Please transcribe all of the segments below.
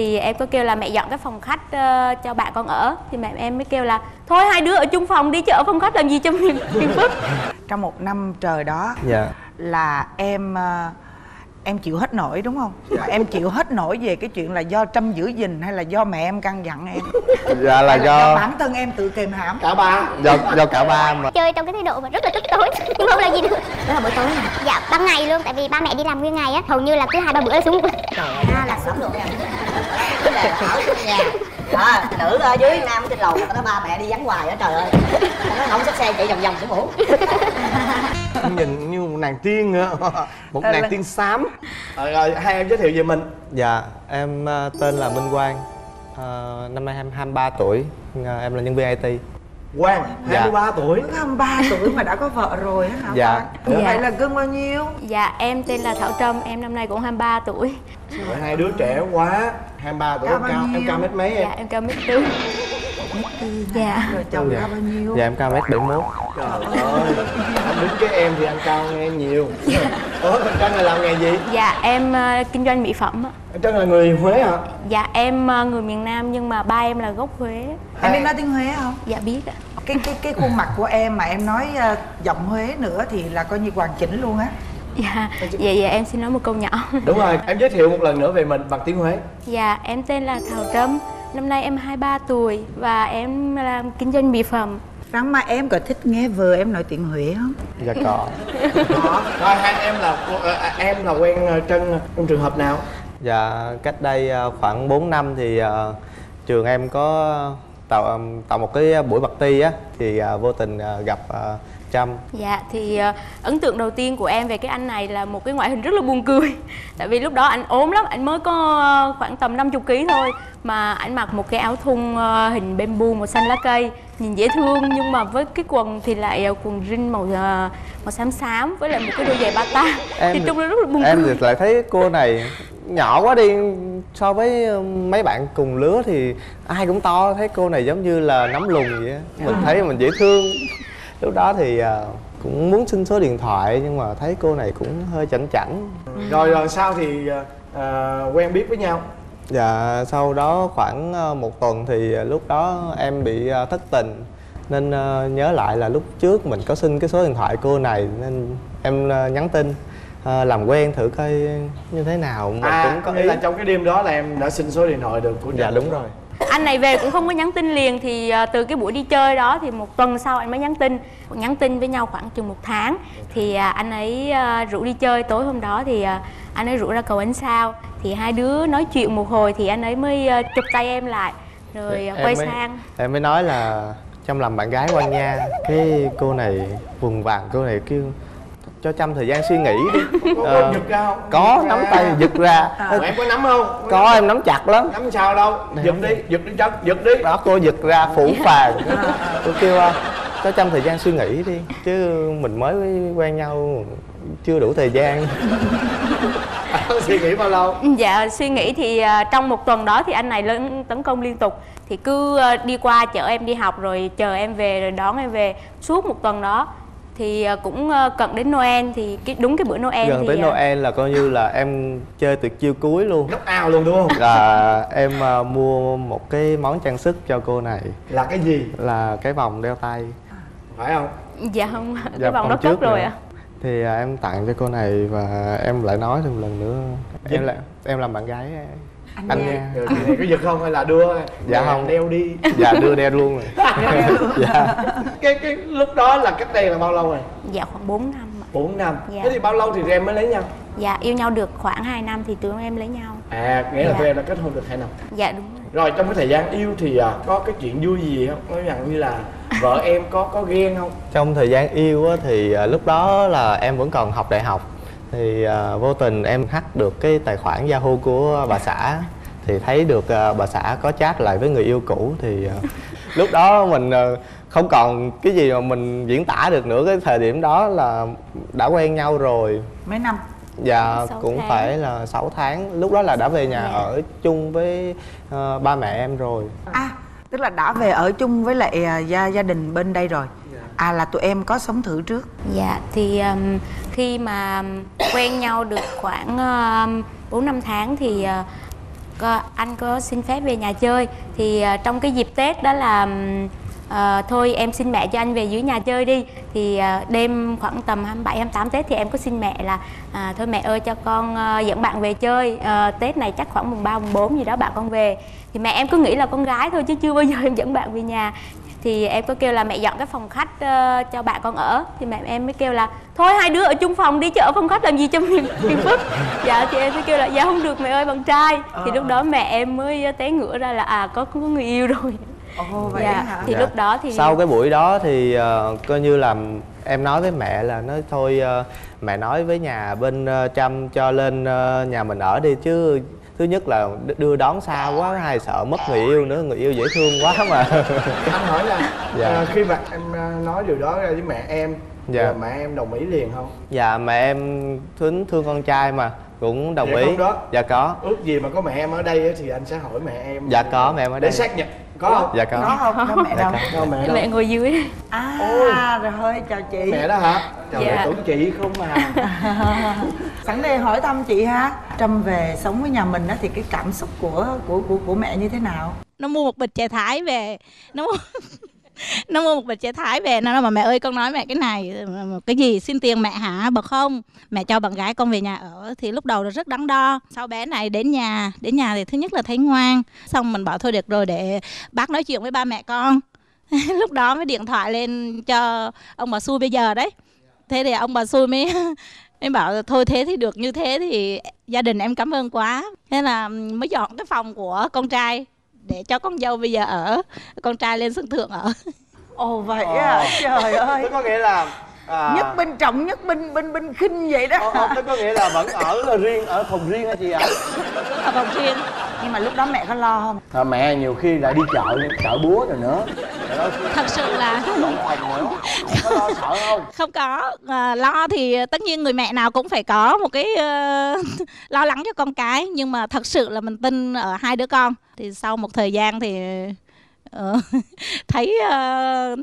thì em có kêu là mẹ dọn cái phòng khách uh, cho bạn con ở. Thì mẹ em mới kêu là thôi hai đứa ở chung phòng đi chứ ở phòng khách làm gì cho phiền phức. Trong một năm trời đó dạ. là em uh, em chịu hết nổi đúng không? Mà em chịu hết nổi về cái chuyện là do trâm giữ gìn hay là do mẹ em căng dặn em? Dạ là Hay do bản thân em tự kềm hãm? Cả ba. Do do cả ba mà. Chơi trong cái thái độ mà rất là tức tối. Nhưng không là gì được đó là buổi tối hả dạ ban ngày luôn tại vì ba mẹ đi làm nguyên ngày á hầu như là cứ hai ba bữa là xuống. À, là sống nha ở nhà đó nữ ở dưới nam trên lầu nó ba mẹ đi vắng hoài á trời ơi. Nó không xách xe chạy vòng vòng xuống ngủ. Nhìn như một nàng tiên nữa một Ờ, nàng tiên xám. Rồi, rồi hai em giới thiệu về mình. Dạ em ờ, tên là Minh Quang. Ờ, năm nay em 23 tuổi. Ờ, em là nhân viên IT quang Dạ. 23 tuổi mới 23 tuổi mà đã có vợ rồi á hả Dạ. con? Dạ. vậy là cưng bao nhiêu dạ em tên là thảo trâm em năm nay cũng 23 tuổi Rồi, hai đứa trẻ quá 23 tuổi Cao cao em cao mét mấy em dạ em cao mét tư dạ. rồi chồng Dạ. cao bao nhiêu? Dạ em cao mét 71 trời ơi anh đứng với em thì anh cao hơn em nhiều ủa anh trân là làm nghề gì? Dạ em ờ, kinh doanh mỹ phẩm ạ. anh trân là người huế hả? Dạ em ờ, người miền nam nhưng mà ba em là gốc huế. Em biết nói tiếng huế không? Dạ biết ạ. Cái cái cái khuôn mặt của em mà em nói ờ, giọng huế nữa thì là coi như hoàn chỉnh luôn á. Dạ dạ dạ em xin nói một câu nhỏ. Đúng rồi em giới thiệu một lần nữa về mình bằng tiếng huế. Dạ em tên là thảo trâm năm nay em 23 tuổi và em làm kinh doanh mỹ phẩm. Rắn mà em có thích nghe vừa em nói tiếng Huế không? dạ có. Rồi hai em là ờ, à, em là quen ờ, trân trong trường hợp nào? Dạ cách đây ờ, khoảng 4 năm thì trường em có tạo tạo một cái buổi party á thì vô tình gặp Trâm Dạ thì ờ, ấn tượng đầu tiên của em về cái anh này là một cái ngoại hình rất là buồn cười. Tại vì lúc đó anh ốm lắm, anh mới có ờ, khoảng tầm 50 kg thôi Mà anh mặc một cái áo thun ờ, hình bamboo màu xanh lá cây Nhìn dễ thương nhưng mà với cái quần thì lại ờ, quần jean màu màu xám xám Với lại một cái đôi giày bata. Em Thì trông nó rất là buồn em cười. thì lại thấy cô này nhỏ quá đi so với mấy bạn cùng lứa thì ai cũng to thấy cô này giống như là nấm lùn vậy mình thấy mình dễ thương lúc đó thì ờ, cũng muốn xin số điện thoại nhưng mà thấy cô này cũng hơi chảnh chảnh. Rồi rồi sau thì ờ, ờ, quen biết với nhau? Dạ sau đó khoảng ờ, một tuần thì lúc đó em bị thất tình. Nên nhớ lại là lúc trước mình có xin cái số điện thoại cô này nên em nhắn tin làm quen thử coi như thế nào. Mình à cũng có ý là trong cái đêm đó là em đã xin số điện thoại được của dạ đúng rồi anh này về cũng không có nhắn tin liền thì ờ, từ cái buổi đi chơi đó thì một tuần sau anh mới nhắn tin. Nhắn tin với nhau khoảng chừng một tháng. Thì à, anh ấy ờ, rủ đi chơi. Tối hôm đó thì ờ, anh ấy rủ ra cầu ánh sao. Thì hai đứa nói chuyện một hồi thì anh ấy mới ờ, chụp tay em lại. Rồi ờ, Em quay mới- sang. em mới nói là Trâm làm bạn gái quan nha cái cô này vùng vàng cô này kêu cho Trâm thời gian suy nghĩ đi. Có, Ờ, có giật ra không? có Giật nắm ra. tay giật ra. Ủa, em có nắm không? có em nắm chặt lắm. Nắm sao đâu? Giật đi giật đi chân giật đi. Đó cô giật ra phủ phàng. Cô kêu à, cho Trâm thời gian suy nghĩ đi chứ mình mới quen nhau chưa đủ thời gian. Suy nghĩ bao lâu? Dạ suy nghĩ thì ờ, trong một tuần đó thì anh này lớn tấn công liên tục. Thì cứ ờ, đi qua chở em đi học rồi chờ em về rồi đón em về. Suốt một tuần đó thì ờ, cũng ờ, cận đến Noel thì cái đúng cái bữa Noel gần thì tới ờ, Noel là coi như là em chơi tuyệt chiêu cuối luôn. Nóc ao luôn đúng không? Là em mua một cái món trang sức cho cô này. Là cái gì? Là cái vòng đeo tay. Phải không? Dạ không Dạ, cái vòng đó trước cất rồi ạ. Thì em tặng cho cô này và em lại nói thêm một lần nữa. Em Dạ. là em làm bạn gái anh, nha rồi chị này có giật không hay là đưa Dạ nè, không. đeo đi. Dạ đưa đeo luôn rồi. Dạ. Cái cái lúc đó là cách đây là bao lâu rồi? Dạ khoảng 4 năm ạ. 4 năm. Dạ. thế thì bao lâu thì tụi em mới lấy nhau? Dạ yêu nhau được khoảng 2 năm thì tụi em lấy nhau. À nghĩa là Dạ. tụi em đã kết hôn được hai năm. Dạ đúng rồi. Rồi trong cái thời gian yêu thì à, có cái chuyện vui gì không? Nói rằng như là vợ em có có ghen không? Trong thời gian yêu á, thì à, lúc đó là em vẫn còn học đại học thì à, vô tình em hack được cái tài khoản Yahoo của bà xã thì thấy được à, bà xã có chat lại với người yêu cũ thì à, lúc đó mình à, không còn cái gì mà mình diễn tả được nữa cái thời điểm đó là đã quen nhau rồi Mấy năm? dạ cũng tháng. phải là 6 tháng lúc đó là đã về nhà Dạ. ở chung với ờ, ba mẹ em rồi À, tức là đã về ở chung với lại à, gia gia đình bên đây rồi. À là tụi em có sống thử trước. dạ thì um, khi mà quen nhau được khoảng um, 4 năm tháng thì uh, anh có xin phép về nhà chơi. Thì ờ, trong cái dịp tết đó là à, thôi em xin mẹ cho anh về dưới nhà chơi đi. Thì à, đêm khoảng tầm 27 28 Tết thì em có xin mẹ là à, thôi mẹ ơi cho con à, dẫn bạn về chơi. À, Tết này chắc khoảng mùng 3 mùng 4 gì đó bạn con về. Thì mẹ em cứ nghĩ là con gái thôi chứ chưa bao giờ em dẫn bạn về nhà thì em có kêu là mẹ dọn cái phòng khách ờ, cho bạn con ở. Thì mẹ em mới kêu là thôi hai đứa ở chung phòng đi chứ ở phòng khách làm gì cho phiền phức. Dạ thì em mới kêu là dạ không được mẹ ơi bạn trai. Thì lúc đó mẹ em mới ờ, té ngửa ra là à có có người yêu rồi. Ồ vậy dạ hả? thì Dạ. lúc đó thì sau cái buổi đó thì ờ, coi như là em nói với mẹ là nói thôi ờ, mẹ nói với nhà bên ờ, chăm cho lên ờ, nhà mình ở đi chứ thứ nhất là đưa đón xa quá hai sợ mất người yêu nữa người yêu dễ thương quá mà. Anh hỏi là Dạ. à, khi mà em à, nói điều đó ra với mẹ em Dạ. dạ. mẹ em đồng ý liền không? Dạ mẹ em thương thương con trai mà cũng đồng Vậy ý. đó? dạ có. Ước gì mà có mẹ em ở đây á thì anh sẽ hỏi mẹ em. Dạ có mẹ em ở để đây. xác nhận có không? Dạ có. Có không? Có mẹ đâu. đâu mẹ đâu. mẹ ngồi dưới. À rồi chào chị. Mẹ đó hả? Trời Dạ. ơi tưởng chị không mà sẵn đây hỏi thăm chị ha. Trâm về sống với nhà mình đó thì cái cảm xúc của của của của mẹ như thế nào? Nó mua một bịch chè thái về. Nó mua nó mua một bịch chè thái về. Nó nói, mà mẹ ơi, con nói mẹ cái này cái gì? Xin tiền mẹ hả? Bật không? Mẹ cho bạn gái con về nhà ở. Thì lúc đầu là rất đắn đo. Sau bé này đến nhà đến nhà thì thứ nhất là thấy ngoan. Xong mình bảo, thôi được rồi, để bác nói chuyện với ba mẹ con. Lúc đó mới điện thoại lên cho ông bà xui bây giờ đấy. Thế thì ông bà xui mới mới bảo là thôi thế thì được như thế thì gia đình em cảm ơn quá. Thế là mới dọn cái phòng của con trai để cho con dâu bây giờ ở con trai lên sân thượng ở. Ồ vậy à? Trời ơi tức có nghĩa là à, nhất binh trọng nhất binh binh binh khinh vậy Ờ, đó. Ờ, tức có nghĩa là vẫn ở là riêng ở phòng riêng hả chị ạ? Ở phòng riêng. Nhưng mà lúc đó mẹ có lo không? À, mẹ nhiều khi lại đi chợ chợ búa rồi nữa. Thật sự là có lo sợ không? Không có. À, lo thì tất nhiên người mẹ nào cũng phải có một cái ờ, lo lắng cho con cái. Nhưng mà thật sự là mình tin ở hai đứa con. Thì sau một thời gian thì ờ, thấy ờ,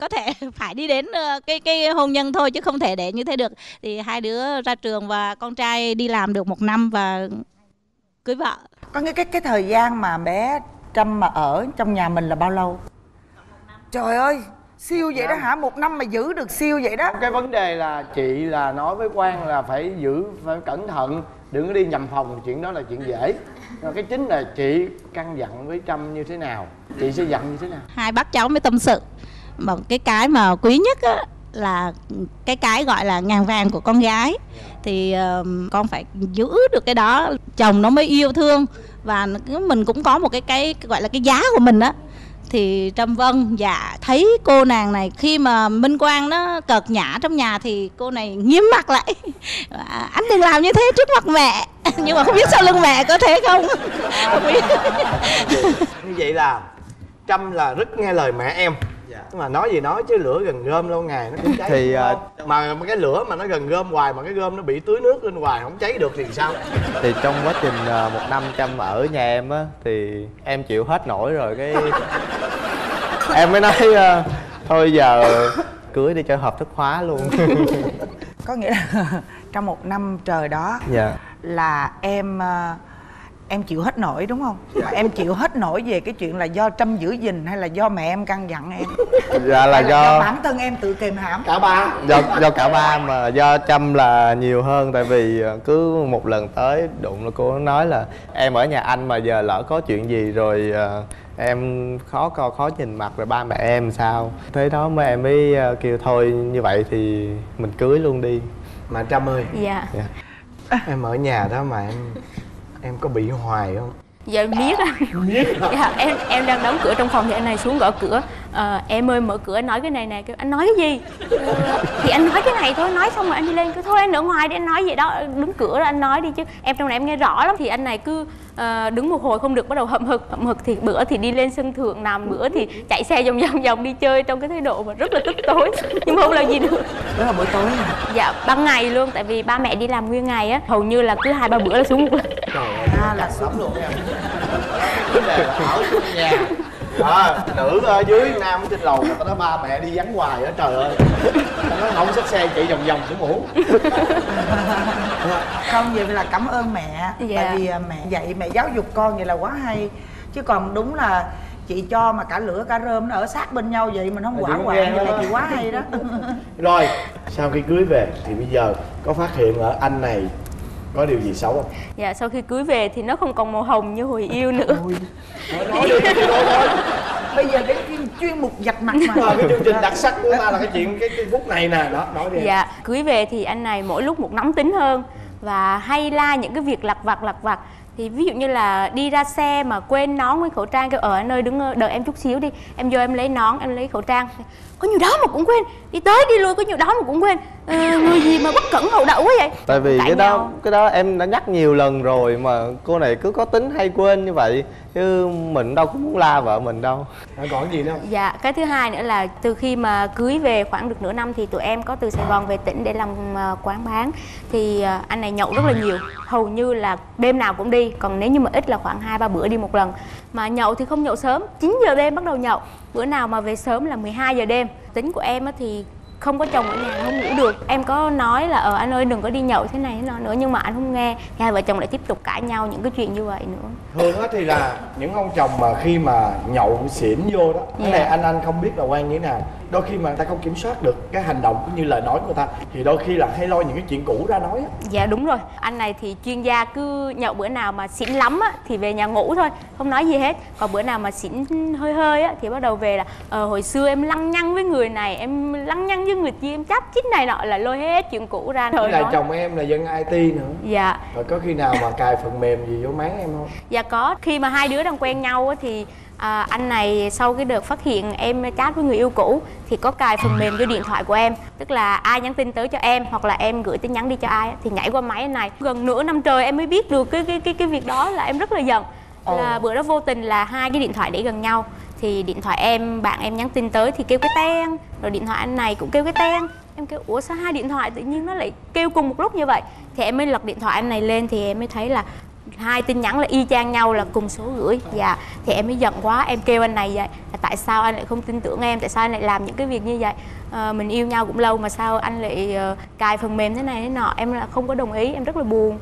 có thể phải đi đến ờ, cái cái hôn nhân thôi chứ không thể để như thế được. Thì hai đứa ra trường và con trai đi làm được một năm và cưới vợ. Có nghĩa cái cái thời gian mà bé trâm mà ở trong nhà mình là bao lâu? Trời ơi siêu vậy đó hả? Một năm mà giữ được siêu vậy đó. Cái vấn đề là chị là nói với quan là phải giữ phải cẩn thận đừng có đi nhầm phòng chuyện đó là chuyện dễ. Rồi cái chính là chị căn dặn với trâm như thế nào? Chị sẽ dặn như thế nào? Hai bác cháu mới tâm sự mà cái cái mà quý nhất á, là cái cái gọi là ngàn vàng của con gái. Thì uh, con phải giữ được cái đó chồng nó mới yêu thương. Và mình cũng có một cái cái gọi là cái giá của mình đó thì trâm vân dạ thấy cô nàng này khi mà minh quang nó cợt nhã trong nhà thì cô này nghiêm mặt lại. À, anh đừng làm như thế trước mặt mẹ. Nhưng mà không biết sau lưng mẹ có thế không? Không biết. Như vậy là trâm là rất nghe lời mẹ em mà nói gì nói chứ lửa gần gom lâu ngày nó cũng cháy Thì, à, mà cái lửa mà nó gần gom hoài mà cái gom nó bị tưới nước lên hoài không cháy được thì sao? Thì trong quá trình ờ, một năm chăm ở nhà em á thì em chịu hết nổi rồi cái em mới nói ờ, thôi giờ cưới đi cho hợp thức hóa luôn. Có nghĩa là trong một năm trời đó dạ. là em ờ, em chịu hết nổi đúng không? Mà em chịu hết nổi về cái chuyện là do trâm giữ gìn hay là do mẹ em căn dặn em? Dạ là Hay do bản thân em tự kìm hãm? Cả ba. Do do cả ba mà do chăm là nhiều hơn tại vì ờ, cứ một lần tới đụng là cô nói là em ở nhà anh mà giờ lỡ có chuyện gì rồi ờ, em khó coi khó nhìn mặt rồi ba mẹ em sao? Thế đó mới em mới ờ, kêu thôi như vậy thì mình cưới luôn đi. Mà trâm ơi. Dạ. Dạ. em ở nhà đó mà em em có bị hoài không? Dạ biết anh dạ, em em đang đóng cửa trong phòng thì anh này xuống gõ cửa. Ờ, em ơi mở cửa anh nói cái này này kêu anh nói cái gì? Ờ, thì anh nói cái này thôi nói xong rồi anh đi lên. Cứ thôi anh ở ngoài đi anh nói vậy đó. Đứng cửa đó anh nói đi chứ. Em trong này em nghe rõ lắm thì anh này cứ ờ, đứng một hồi không được bắt đầu hậm hực hậm hực. Thì bữa thì đi lên sân thượng nằm bữa thì chạy xe vòng vòng vòng đi chơi trong cái thái độ mà rất là tức tối. Nhưng mà không làm gì được. Đó là buổi tối à dạ ban ngày luôn tại vì ba mẹ đi làm nguyên ngày á. Hầu như là cứ hai ba bữa là xuống một lần à là xuống vấn đề là ở trong nhà. À, nữ ở dưới nam ở trên lầu mà tao nói ba mẹ đi vắng hoài á trời ơi. Tao nói không xách xe chạy vòng vòng xuống ngủ. Không vậy là cảm ơn mẹ. Dạ. tại vì à, mẹ dạy mẹ giáo dục con vậy là quá hay. Chứ còn đúng là chị cho mà cả lửa cả rơm nó ở sát bên nhau vậy mình không quản ghen vậy là chị quá hay đó. Rồi sau khi cưới về thì bây giờ có phát hiện ở anh này có điều gì xấu không? Dạ sau khi cưới về thì nó không còn màu hồng như hồi yêu nữa. Nói nói đi nói thôi bây giờ cái chuyên, chuyên mục giặt mặt mà. Mà cái chương trình đặc sắc của ta là cái chuyện cái, cái phút này nè. Đó nói đi. Dạ cưới về thì anh này mỗi lúc một nóng tính hơn và hay la những cái việc lặt vặt lặt vặt. Thì ví dụ như là đi ra xe mà quên nón với khẩu trang kêu ở anh ơi đứng đợi em chút xíu đi. Em vô em lấy nón em lấy khẩu trang có nhiều đó mà cũng quên. Đi tới đi lui có nhiều đó mà cũng quên. Ờ, người gì mà bất cẩn hậu đậu quá vậy? Tại vì Cãi cái đó nhau. cái đó em đã nhắc nhiều lần rồi mà cô này cứ có tính hay quên như vậy chứ mình đâu có muốn la vợ mình đâu. À, còn gì nữa? Không Dạ, cái thứ hai nữa là từ khi mà cưới về khoảng được nửa năm thì tụi em có từ Sài Gòn về tỉnh để làm ờ, quán bán. Thì ờ, anh này nhậu rất là nhiều, hầu như là đêm nào cũng đi, còn nếu như mà ít là khoảng hai ba bữa đi một lần. Mà nhậu thì không nhậu sớm, 9 giờ đêm bắt đầu nhậu. Bữa nào mà về sớm là 12 giờ đêm. Tính của em á thì không có chồng ở nhà không ngủ được. Em có nói là ờ anh ơi đừng có đi nhậu thế này thế nọ nữa. Nhưng mà anh không nghe. Thì hai vợ chồng lại tiếp tục cãi nhau những cái chuyện như vậy nữa. Thường á thì là những ông chồng mà khi mà nhậu xỉn vô đó cái Dạ. này anh anh không biết là quan như thế nào đôi khi mà người ta không kiểm soát được cái hành động cũng như lời nói của người ta thì đôi khi là hay lôi những cái chuyện cũ ra nói á Dạ đúng rồi, anh này thì chuyên gia cứ nhậu bữa nào mà xỉn lắm á thì về nhà ngủ thôi, không nói gì hết. Còn bữa nào mà xỉn hơi hơi á thì bắt đầu về là ờ, hồi xưa em lăng nhăng với người này, em lăng nhăng với người kia, em chắp chít này nọ là lôi hết chuyện cũ ra lại nói. chồng em là dân IT nữa Dạ, rồi có khi nào mà cài phần mềm gì vô máy em không dạ có. Khi mà hai đứa đang quen nhau á thì à, anh này sau cái đợt phát hiện em chat với người yêu cũ thì có cài phần mềm vô điện thoại của em. Tức là ai nhắn tin tới cho em hoặc là em gửi tin nhắn đi cho ai thì nhảy qua máy anh này. Gần nửa năm trời em mới biết được cái cái cái cái việc đó là em rất là giận. Là bữa đó vô tình là hai cái điện thoại để gần nhau. Thì điện thoại em bạn em nhắn tin tới thì kêu cái ten rồi điện thoại anh này cũng kêu cái ten em kêu ủa sao hai điện thoại tự nhiên nó lại kêu cùng một lúc như vậy? Thì em mới lật điện thoại anh này lên thì em mới thấy là hai tin nhắn là y chang nhau là cùng số gửi. Dạ thì em mới giận quá em kêu anh này vậy. Là tại sao anh lại không tin tưởng em? Tại sao anh lại làm những cái việc như vậy? Ờ, mình yêu nhau cũng lâu mà sao anh lại ờ, cài phần mềm thế này thế nọ? Em là không có đồng ý em rất là buồn.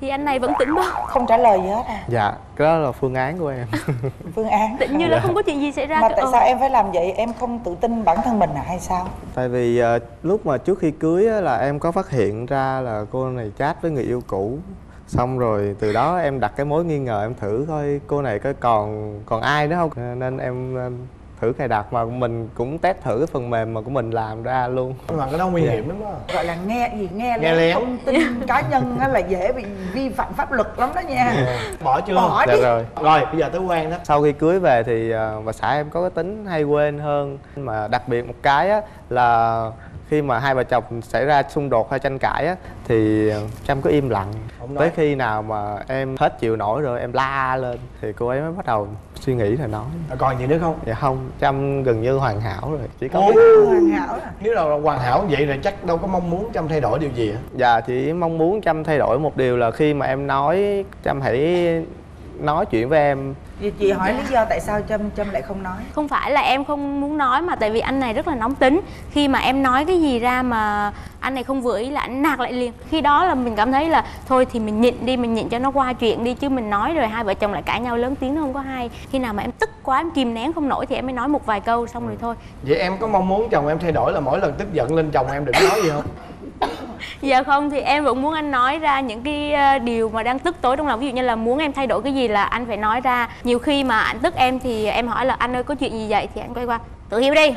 Thì anh này vẫn tỉnh bơ không trả lời gì hết à? Dạ cái đó là phương án của em. Phương án. Tỉnh như là không có chuyện gì xảy ra mà tại ờ, sao em phải làm vậy? Em không tự tin bản thân mình à hay sao? Tại vì ờ, lúc mà trước khi cưới á, là em có phát hiện ra là cô này chat với người yêu cũ xong rồi từ đó em đặt cái mối nghi ngờ em thử coi cô này có còn còn ai nữa không? Nên em thử cài đặt mà mình cũng test thử cái phần mềm mà của mình làm ra luôn. Mà cái đó nguy hiểm lắm đó. Gọi là nghe gì nghe, Nghe lén thông tin cá nhân á là dễ bị vi phạm pháp luật lắm đó nha. Bỏ chưa? Bỏ dạ đi. rồi. Rồi bây giờ tới quan đó. Sau khi cưới về thì ờ, bà xã em có cái tính hay quên hơn. Mà đặc biệt một cái á là khi mà hai vợ chồng xảy ra xung đột hay tranh cãi á thì trâm cứ im lặng. Tới khi nào mà em hết chịu nổi rồi em la lên thì cô ấy mới bắt đầu suy nghĩ rồi nói. À, còn gì nữa không? Dạ không trâm gần như hoàn hảo rồi chỉ có biết hoàn hảo à nếu là hoàn hảo vậy rồi chắc đâu có mong muốn trong thay đổi điều gì hả dạ chỉ mong muốn trâm thay đổi một điều là khi mà em nói trâm hãy nói chuyện với em. Vậy chị hỏi lý do tại sao Trâm Trâm lại không nói? Không phải là em không muốn nói mà tại vì anh này rất là nóng tính. Khi mà em nói cái gì ra mà anh này không vừa ý là anh nạt lại liền. Khi đó là mình cảm thấy là thôi thì mình nhịn đi mình nhịn cho nó qua chuyện đi chứ mình nói rồi hai vợ chồng lại cãi nhau lớn tiếng nó không có hay. Khi nào mà em tức quá em kìm nén không nổi thì em mới nói một vài câu xong rồi thôi. Vậy em có mong muốn chồng em thay đổi là mỗi lần tức giận lên chồng em đừng nói gì không Dạ không, thì em vẫn muốn anh nói ra những cái ờ, điều mà đang tức tối trong lòng. Ví dụ như là muốn em thay đổi cái gì là anh phải nói ra. Nhiều khi mà anh tức em thì em hỏi là anh ơi, có chuyện gì vậy? Thì anh quay qua tự hiểu đi.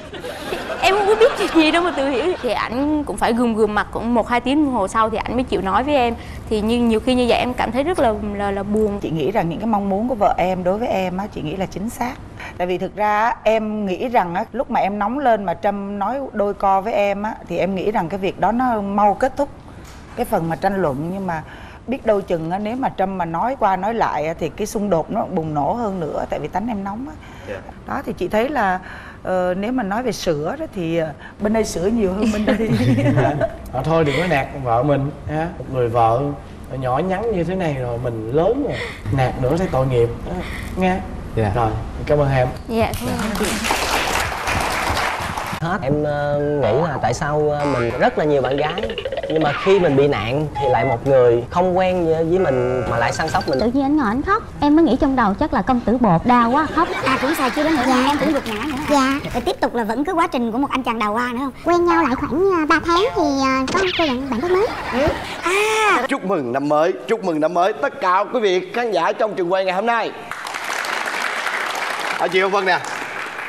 Thì Em không có biết chuyện gì đâu mà tự hiểu. Thì anh cũng phải gườm gườm mặt cũng một hai tiếng đồng hồ sau thì anh mới chịu nói với em. Thì như nhiều khi như vậy em cảm thấy rất là là, là buồn. Chị nghĩ rằng những cái mong muốn của vợ em đối với em á chị nghĩ là chính xác. Tại vì thực ra á, em nghĩ rằng á lúc mà em nóng lên mà trâm nói đôi co với em á thì em nghĩ rằng cái việc đó nó mau kết thúc. Cái phần mà tranh luận nhưng mà biết đâu chừng á, nếu mà trâm mà nói qua nói lại á, thì cái xung đột nó bùng nổ hơn nữa tại vì tánh em nóng á. Đó thì chị thấy là ờ, nếu mà nói về sữa đó thì ờ, bên đây sữa nhiều hơn bên đây. À, thôi đừng có nạt vợ mình ha. Một người vợ nhỏ nhắn như thế này rồi mình lớn rồi nạt nữa thấy tội nghiệp đó. nghe dạ. Rồi cảm ơn em dạ cảm ơn. Chị hết. Em ờ, nghĩ là tại sao ờ, mình rất là nhiều bạn gái nhưng mà khi mình bị nạn thì lại một người không quen với mình mà lại săn sóc mình. Tự nhiên anh ngồi anh khóc. Em mới nghĩ trong đầu chắc là công tử bột đau quá khóc. À cũng xài chưa đến nữa dạ. em cũng gục ngã nữa. Dạ. Rồi tiếp tục là vẫn cứ quá trình của một anh chàng đào hoa nữa không? Quen nhau lại khoảng 3 tháng thì ờ, có cô bạn bạn mới. À. Chúc mừng năm mới chúc mừng năm mới tất cả quý vị khán giả trong trường quay ngày hôm nay. Ở chị Hồng Vân nè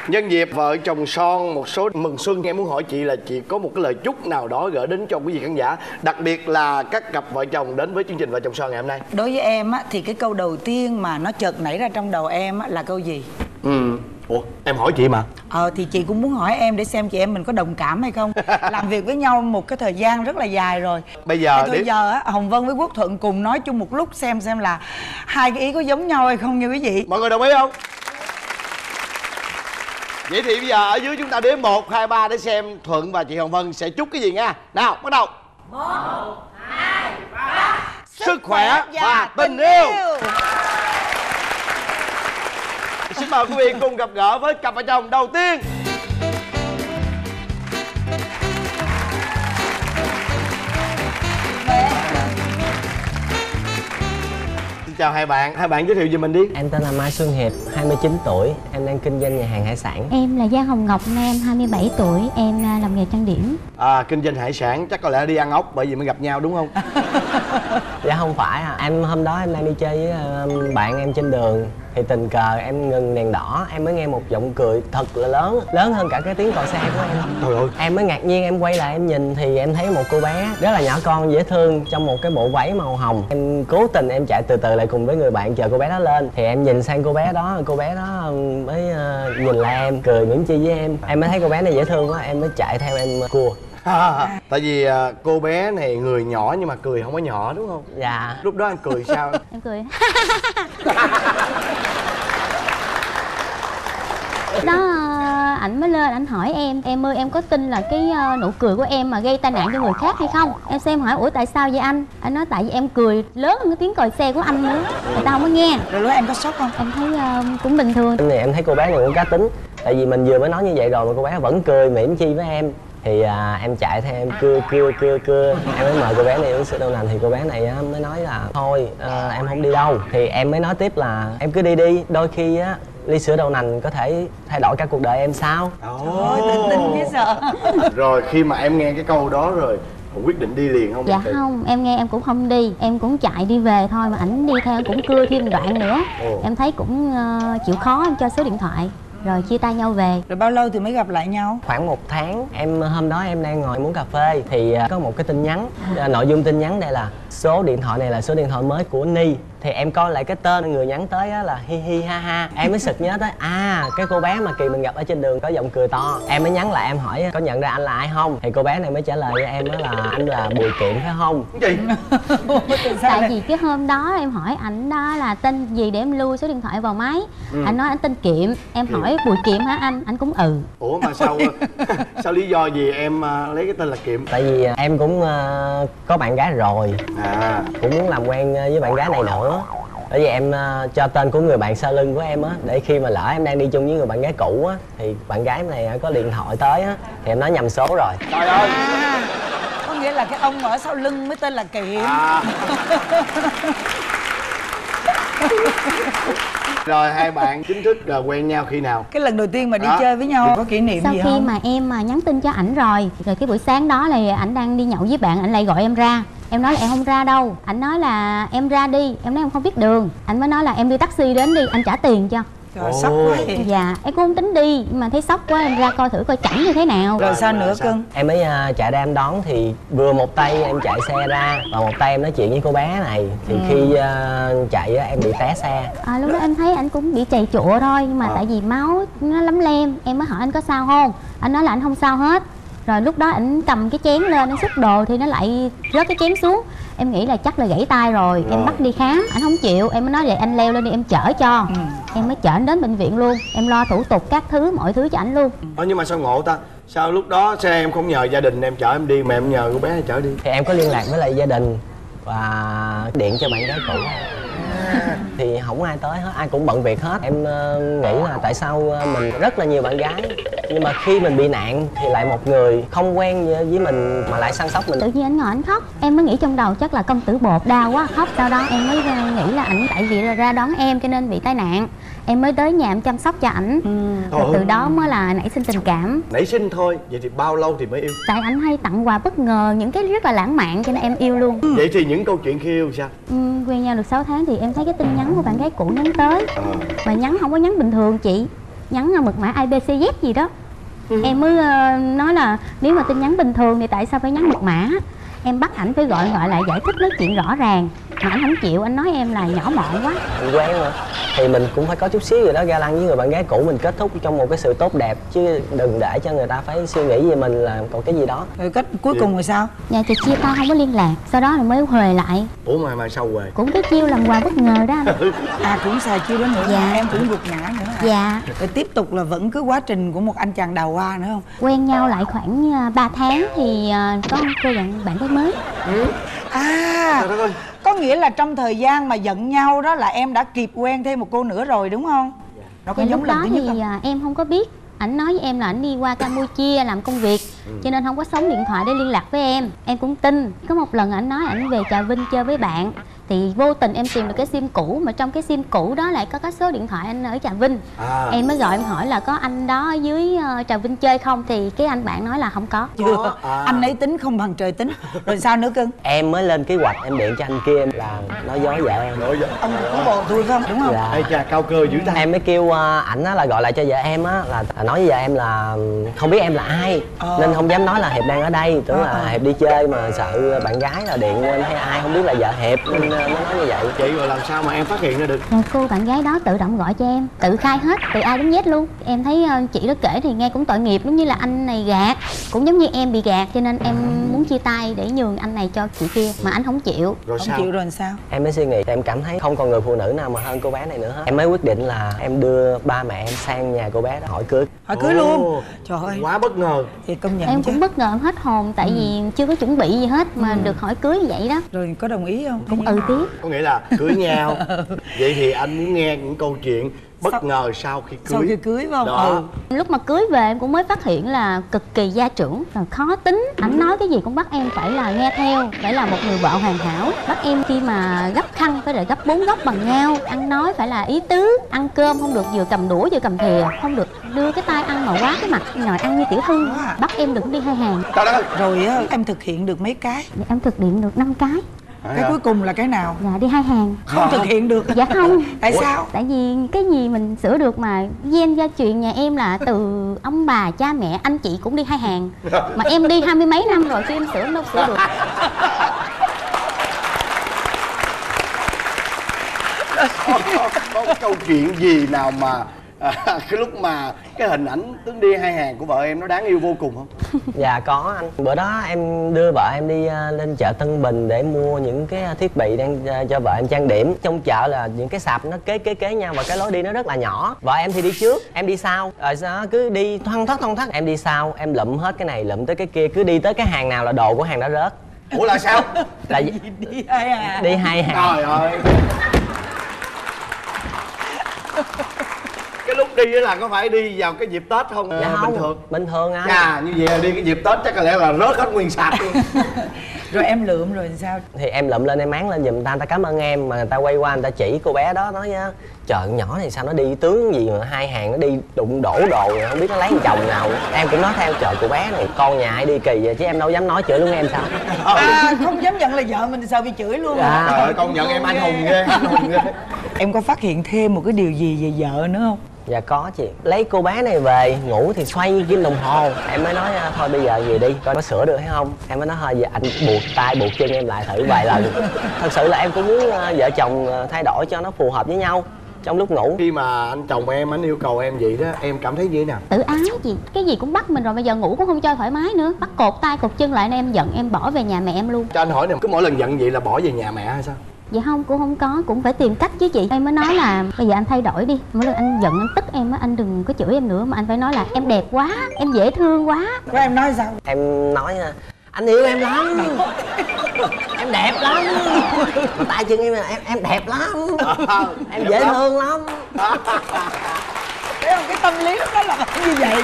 Nhân dịp vợ chồng son một số mừng xuân Em muốn hỏi chị là chị có một cái lời chúc nào đó gửi đến cho quý vị khán giả Đặc biệt là các cặp vợ chồng đến với chương trình vợ chồng son ngày hôm nay. Đối với em á thì cái câu đầu tiên mà nó chợt nảy ra trong đầu em á là câu gì? Ừ. Ủa em hỏi chị mà. Ờ thì chị cũng muốn hỏi em để xem chị em mình có đồng cảm hay không. Làm việc với nhau một cái thời gian rất là dài rồi. Bây giờ bây để- giờ á hồng vân với quốc thuận cùng nói chung một lúc xem xem là hai cái ý có giống nhau hay không nha quý vị. Mọi người đồng ý không? Vậy thì bây giờ ở dưới chúng ta đếm 1, 2, 3 để xem Thuận và chị Hồng Vân sẽ chúc cái gì nha. Nào bắt đầu. 1, 2, 3 Sức khỏe và tình yêu. Xin mời quý vị cùng gặp gỡ với cặp vợ chồng đầu tiên chào hai bạn, hai bạn giới thiệu về mình đi. Em tên là Mai Xuân Hiệp 29 tuổi em đang kinh doanh nhà hàng hải sản. Em là Giang Hồng Ngọc Nam 27 tuổi em à, làm nghề trang điểm. À, kinh doanh hải sản chắc có lẽ đi ăn ốc bởi vì mới gặp nhau đúng không? dạ không phải à. Em hôm đó em đang đi chơi với ờ, bạn em trên đường thì tình cờ em ngừng đèn đỏ em mới nghe một giọng cười thật là lớn lớn hơn cả cái tiếng còi xe của em. Trời ơi. Em mới ngạc nhiên em quay lại em nhìn thì em thấy một cô bé rất là nhỏ con dễ thương trong một cái bộ váy màu hồng. Em cố tình em chạy từ từ lại cùng với người bạn chờ cô bé đó lên. Thì em nhìn sang cô bé đó cô bé đó mới ờ, nhìn lại em cười mỉm chi với em. Em mới thấy cô bé này dễ thương quá em mới chạy theo em cua Tại vì à, cô bé này người nhỏ nhưng mà cười không có nhỏ đúng không? dạ. Lúc đó anh cười sao? em cười. Đó ảnh mới lên ảnh hỏi em em ơi em có tin là cái ờ, nụ cười của em mà gây tai nạn cho người khác hay không? Em xem hỏi ủa tại sao vậy anh? Anh nói tại vì em cười lớn hơn cái tiếng còi xe của anh nữa. Người ta không có nghe. Rồi lúc đó em có sốc không? Em thấy ờ, cũng bình thường. Em thì em thấy cô bé này cũng cá tính. Tại vì mình vừa mới nói như vậy rồi mà cô bé vẫn cười mỉm chi với em thì à, em chạy theo em cưa cưa cưa cưa em mới mời cô bé này uống sữa đậu nành. Thì cô bé này á, mới nói là thôi à, em không đi đâu. Thì em mới nói tiếp là em cứ đi đi đôi khi á ly sữa đậu nành có thể thay đổi cả cuộc đời em sao? Ôi tự tin dễ sợ. Rồi khi mà em nghe cái câu đó rồi quyết định đi liền không? dạ không em nghe em cũng không đi. Em cũng chạy đi về thôi mà ảnh đi theo cũng cưa thêm đoạn nữa. Ồ. em thấy cũng ờ, chịu khó em cho số điện thoại rồi chia tay nhau về. Rồi bao lâu thì mới gặp lại nhau? Khoảng một tháng. Em hôm đó em đang ngồi muốn cà phê thì à, có một cái tin nhắn À, nội dung tin nhắn đây là số điện thoại này là số điện thoại mới của ni thì em coi lại cái tên người nhắn tới á là hi hi ha ha. Em mới sực nhớ tới à cái cô bé mà kỳ mình gặp ở trên đường có giọng cười to. Em mới nhắn lại em hỏi có nhận ra anh là ai không? Thì cô bé này mới trả lời với em đó là anh là bùi kiện phải không? Gì? tại vì cái hôm đó em hỏi ảnh đó là tên gì để em lưu số điện thoại vào máy. Ừ. ảnh nói anh tên kiệm. Em hỏi bùi kiệm hả anh? Anh cũng ừ. Ủa mà sao sao lý do gì em à, lấy cái tên là Kiệm? tại vì à, em cũng à, có bạn gái rồi. À. Cũng muốn làm quen với bạn gái này nữa bởi vì em à, cho tên của người bạn sau lưng của em á để khi mà lỡ em đang đi chung với người bạn gái cũ á thì bạn gái này có điện thoại tới á thì em nói nhầm số rồi. Trời ơi! À có nghĩa là cái ông ở sau lưng mới tên là kiệm. À. Rồi hai bạn chính thức là quen nhau khi nào? cái lần đầu tiên mà đi Đó. chơi với nhau có kỷ niệm sau gì khi không? mà em mà nhắn tin cho ảnh rồi rồi cái buổi sáng đó là ảnh đang đi nhậu với bạn ảnh lại gọi em ra. Em nói là em không ra đâu. Ảnh nói là em ra đi em nói em không biết đường. Ảnh mới nói là em đi taxi đến đi anh trả tiền cho trời sốc quá vậy. Dạ em cũng không tính đi nhưng mà thấy sốc quá em ra coi thử coi cảnh như thế nào. Rồi sao nữa sao? cưng? Em mới à, chạy ra em đón thì vừa một tay em chạy xe ra và một tay em nói chuyện với cô bé này. Thì khi à, chạy á, em bị té xe. À, lúc đó em thấy anh cũng bị chày chụa thôi nhưng mà À. tại vì máu nó lấm lem em mới hỏi anh có sao không? Anh nói là anh không sao hết rồi lúc đó anh cầm cái chén lên anh xúc đồ thì nó lại rớt cái chén xuống. Em nghĩ là chắc là gãy tay rồi em Rồi. bắt đi khám anh không chịu. Em mới nói vậy anh leo lên đi em chở cho. Em mới chở anh đến bệnh viện luôn. Em lo thủ tục các thứ mọi thứ cho anh luôn. Ờ nhưng mà sao ngộ ta? Sao lúc đó xe em không nhờ gia đình em chở em đi mà em nhờ cô bé chở đi? thì em có liên lạc với lại gia đình và điện cho bạn gái cũ thì không ai tới hết, ai cũng bận việc hết. Em ờ, nghĩ là tại sao ờ, mình rất là nhiều bạn gái. Nhưng mà khi mình bị nạn thì lại một người không quen với mình mà lại săn sóc mình. Tự nhiên anh ngồi anh khóc. Em mới nghĩ trong đầu chắc là công tử bột đau quá, khóc sau đó. Em mới ờ, nghĩ là ảnh, tại vì ra đón em cho nên bị tai nạn em mới tới nhà em chăm sóc cho ảnh. Rồi từ đó mới là nảy sinh tình cảm. Nảy sinh thôi vậy thì bao lâu thì mới yêu? Tại ảnh hay tặng quà bất ngờ những cái rất là lãng mạn cho nên em yêu luôn. Vậy thì những câu chuyện khi yêu sao? Ừ, quen nhau được 6 tháng thì em thấy cái tin nhắn của bạn gái cũ nhắn tới. Ờ. mà nhắn không có nhắn bình thường chị. Nhắn là mật mã abcz gì đó. Em mới ờ, nói là nếu mà tin nhắn bình thường thì tại sao phải nhắn mật mã em bắt ảnh phải gọi gọi lại giải thích nói chuyện rõ ràng. Mà anh không chịu anh nói em là nhỏ mọn quá. Mình quen mà thì mình cũng phải có chút xíu gì đó ga lăng với người bạn gái cũ mình kết thúc trong một cái sự tốt đẹp. Chứ đừng để cho người ta phải suy nghĩ về mình là còn cái gì đó. Rồi cách cuối cùng rồi sao? Nhà thì chia tay không có liên lạc. Sau đó thì mới huề lại. Ủa mà mà sao về cũng cái chiêu làm quà bất ngờ đó anh. À cũng xài chiêu đó nữa Dạ. em cũng gục ngã nữa hả? dạ. Rồi tiếp tục là vẫn cứ quá trình của một anh chàng đào hoa nữa không? Quen nhau lại khoảng à, 3 tháng thì à, có cô dặn bạn gái mới. À trời đất ơi. có nghĩa là trong thời gian mà giận nhau đó là em đã kịp quen thêm một cô nữa rồi đúng không? Nó có giống lần đó thứ nhất thì không? à, em không có biết. Ảnh nói với em là ảnh đi qua Campuchia làm công việc cho nên không có sóng điện thoại để liên lạc với em. Em cũng tin. Có một lần ảnh nói ảnh về trà vinh chơi với bạn thì vô tình em tìm được cái sim cũ mà trong cái sim cũ đó lại có cái số điện thoại anh ở trà vinh. À. Em mới gọi em hỏi là có anh đó ở dưới ờ, trà vinh chơi không? Thì cái anh bạn nói là không có. Chưa. À. anh ấy tính không bằng trời tính. Rồi sao nữa cưng? Em mới lên kế hoạch em điện cho anh kia là nói dối vợ em nói vậy ông cũng bồ tôi không? Đúng không? Dạ. ai cha cao cơ dữ ta. Em mới kêu ờ, ảnh á là gọi lại cho vợ em á là nói với vợ em là không biết em là ai Ờ. nên không dám nói là hiệp đang ở đây. Tưởng Ờ, là ờ. hiệp đi chơi mà sợ bạn gái là điện lên hay ai không biết là vợ hiệp nên mới nói như vậy. Chị rồi làm sao mà em phát hiện ra được? Cô bạn gái đó tự động gọi cho em tự khai hết từ A đến Z luôn. Em thấy ờ, chị đó kể thì nghe cũng tội nghiệp giống như là anh này gạt cũng giống như em bị gạt cho nên em muốn chia tay để nhường anh này cho chị kia mà anh không chịu. Rồi không sao? chịu rồi sao? Em mới suy nghĩ em cảm thấy không còn người phụ nữ nào mà hơn cô bé này nữa hết. Em mới quyết định là em đưa ba mẹ em sang nhà cô bé đó hỏi cưới. Hỏi cưới luôn. Trời ơi. quá bất ngờ. Thì công nhận em chứ. cũng bất ngờ em hết hồn tại vì chưa có chuẩn bị gì hết mà được hỏi cưới như vậy đó. Rồi có đồng ý không? Cũng ừ tiếc có nghĩa là cưới nhau. Vậy thì anh muốn nghe những câu chuyện bất Sau- ngờ sau khi cưới. sau khi cưới phải không? Đó. Ừ. Lúc mà cưới về em cũng mới phát hiện là cực kỳ gia trưởng rồi khó tính. Ảnh nói cái gì cũng bắt em phải là nghe theo phải là một người vợ hoàn hảo. Bắt em khi mà gấp khăn phải là gấp bốn góc bằng nhau. Ăn nói phải là ý tứ. Ăn cơm không được vừa cầm đũa vừa cầm thìa không được đưa cái tay ăn mà quá cái mặt ngồi ăn như tiểu thư. Bắt em đừng đi hai hàng. Rồi á em thực hiện được mấy cái? Dạ, em thực hiện được 5 cái cái cuối cùng là cái nào? Dạ đi hai hàng. Không thực hiện được. Dạ không. Tại sao? Tại vì cái gì mình sửa được mà gen gia truyền nhà em là từ ông bà cha mẹ anh chị cũng đi hai hàng. Mà em đi hai mươi mấy năm rồi chứ em sửa đâu sửa được. Có, có, có câu chuyện gì nào mà à, cái lúc mà cái hình ảnh tướng đi hai hàng của vợ em nó đáng yêu vô cùng không Dạ có anh. Bữa đó em đưa vợ em đi à, lên chợ Tân Bình để mua những cái thiết bị đang à, cho vợ em trang điểm. Trong chợ là những cái sạp nó kế kế kế nhau và cái lối đi nó rất là nhỏ. Vợ em thì đi trước, em đi sau. Rồi sau đó cứ đi thoăn thoắt thoăn thoắt Em đi sau, em lụm hết cái này, lụm tới cái kia Cứ đi tới cái hàng nào là đồ của hàng đó rớt. Ủa là sao? Là đi hai à đi hai hàng. Trời ơi đi á là có phải đi vào cái dịp tết không? Dạ Ờ, không, bình thường. bình thường anh. Chà, như vậy là đi cái dịp tết chắc có lẽ là rớt hết nguyên sạp luôn. Rồi em lượm rồi làm sao? Thì em lụm lên em máng lên giùm người ta người ta cảm ơn em mà người ta quay qua người ta chỉ cô bé đó nói nhá trời con nhỏ này sao nó đi tướng gì mà hai hàng nó đi đụng đổ đồ rồi không biết nó lấy chồng nào. Em cũng nói theo trời cô bé này con nhà ai đi kỳ vậy chứ em đâu dám nói chửi luôn em sao? À không dám nhận là vợ mình sao bị chửi luôn Dạ. à trời ơi công nhận em anh hùng ghê anh hùng ghê. Em có phát hiện thêm một cái điều gì về vợ nữa không dạ có chị. Lấy cô bé này về ngủ thì xoay như kim đồng hồ. Em mới nói à, thôi bây giờ về đi coi có sửa được hay không. Em mới nói thôi giờ anh buộc tay buộc chân em lại thử vài lần. Thật sự là em cũng muốn à, vợ chồng à, thay đổi cho nó phù hợp với nhau trong lúc ngủ. Khi mà anh chồng em anh yêu cầu em vậy đó em cảm thấy như thế nào? Tự ái gì cái gì cũng bắt mình rồi bây giờ ngủ cũng không cho thoải mái nữa. Bắt cột tay cột chân lại nên em giận em bỏ về nhà mẹ em luôn. Cho anh hỏi nè cứ mỗi lần giận vậy là bỏ về nhà mẹ hay sao Dạ không, cũng không có, cũng phải tìm cách chứ chị. Em mới nói là bây giờ anh thay đổi đi. Mỗi lần anh giận, anh tức em á, anh đừng có chửi em nữa. Mà anh phải nói là em đẹp quá, em dễ thương quá. Rồi em nói sao? Em nói à, anh yêu em lắm. Em đẹp lắm. Mà tại chừng em là em em đẹp lắm. Em dễ thương lắm thấy không? Cái tâm lý đó là như vậy.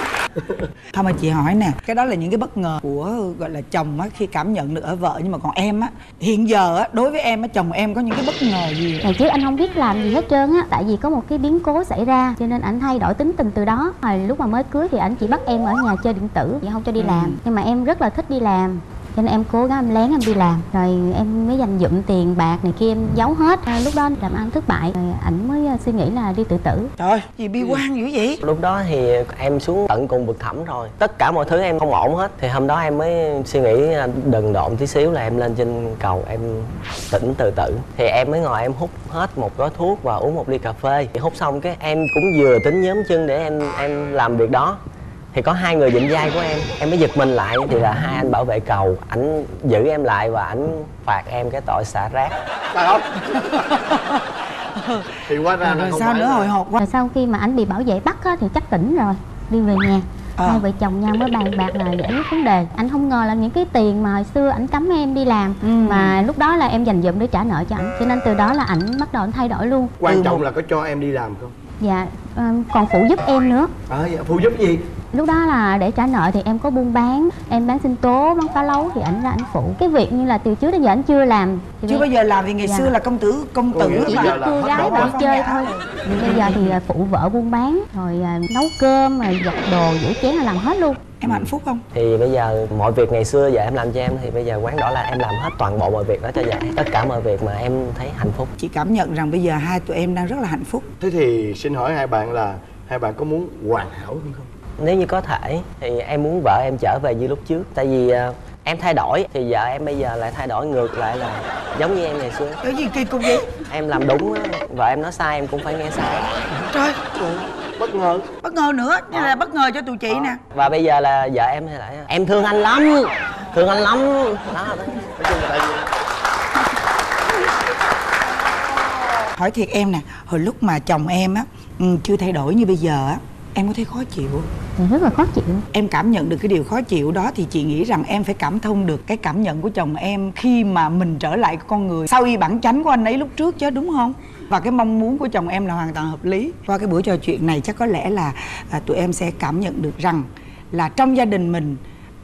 Thôi mà chị hỏi nè cái đó là những cái bất ngờ của gọi là chồng á khi cảm nhận được ở vợ. Nhưng mà còn em á hiện giờ á đối với em á chồng em có những cái bất ngờ gì? Ngày trước anh không biết làm gì hết trơn á tại vì có một cái biến cố xảy ra cho nên ảnh thay đổi tính tình từ đó. Hồi lúc mà mới cưới thì ảnh chỉ bắt em ở nhà chơi điện tử vậy không cho đi làm. Nhưng mà em rất là thích đi làm cho nên em cố gắng em lén em đi làm rồi em mới dành dụm tiền bạc này kia em giấu hết. À, lúc đó làm ăn thất bại rồi ảnh mới à, suy nghĩ là đi tự tử. Trời ơi, gì bi quan dữ vậy? Lúc đó thì em xuống tận cùng vực thẳm rồi tất cả mọi thứ em không ổn hết. Thì hôm đó em mới suy nghĩ đần độn tí xíu là em lên trên cầu em tỉnh từ tử. Thì em mới ngồi em hút hết một gói thuốc và uống một ly cà phê. Thì hút xong cái em cũng vừa tính nhóm chân để em em làm việc đó thì có hai người dịnh vai của em. Em mới giật mình lại thì là hai anh bảo vệ cầu. Ảnh giữ em lại và ảnh phạt em cái tội xả rác. Trời ơi thì quá ra rồi, là không sao phải nữa hồi hộp quá. Rồi sau khi mà ảnh bị bảo vệ bắt á, thì chắc tỉnh rồi. Đi về nhà. Ờ. hai vợ chồng nhau mới bàn bạc là giải quyết vấn đề. Anh không ngờ là những cái tiền mà hồi xưa ảnh cấm em đi làm Ừ. mà lúc đó là em dành dụm để trả nợ cho ảnh. Cho nên từ đó là ảnh bắt đầu thay đổi luôn. Quan Ừ, trọng là có cho em đi làm không? Dạ ờ, còn phụ giúp em nữa. À, dạ, phụ giúp gì lúc đó là để trả nợ thì em có buôn bán em bán sinh tố bán phá lấu thì ảnh ra ảnh phụ. Cái việc như là từ trước đến giờ ảnh chưa làm thì chưa bây- bao giờ làm vì ngày Dạ. xưa là công tử công tử chỉ biết hết gái rồi. chơi thôi. Bây giờ thì à, phụ vợ buôn bán rồi à, nấu cơm rồi giặt đồ rửa chén là làm hết luôn. Em hạnh phúc không? Thì bây giờ mọi việc ngày xưa giờ em làm cho em thì bây giờ quán đỏ là em làm hết toàn bộ mọi việc đó cho vợ. Tất cả mọi việc mà em thấy hạnh phúc. Chị cảm nhận rằng bây giờ hai tụi em đang rất là hạnh phúc. Thế thì xin hỏi hai bạn là hai bạn có muốn hoàn hảo hơn không nếu như có thể thì em muốn vợ em trở về như lúc trước. Tại vì à, em thay đổi thì vợ em bây giờ lại thay đổi ngược lại là giống như em ngày xưa. Cái gì kỳ cục vậy? Em làm đúng á vợ em nói sai em cũng phải nghe sai. Trời. Bất ngờ. Bất ngờ nữa như là bất ngờ cho tụi chị nè. Và bây giờ là vợ em thì lại em thương anh lắm thương anh lắm. Đó. Nói chung là tại vì hỏi thiệt em nè hồi lúc mà chồng em á ừ, chưa thay đổi như bây giờ á em có thấy khó chịu rất là khó chịu. Em cảm nhận được cái điều khó chịu đó thì chị nghĩ rằng em phải cảm thông được cái cảm nhận của chồng em khi mà mình trở lại con người sau y bản chánh của anh ấy lúc trước chứ đúng không? Và cái mong muốn của chồng em là hoàn toàn hợp lý. Qua cái buổi trò chuyện này chắc có lẽ là à, tụi em sẽ cảm nhận được rằng là trong gia đình mình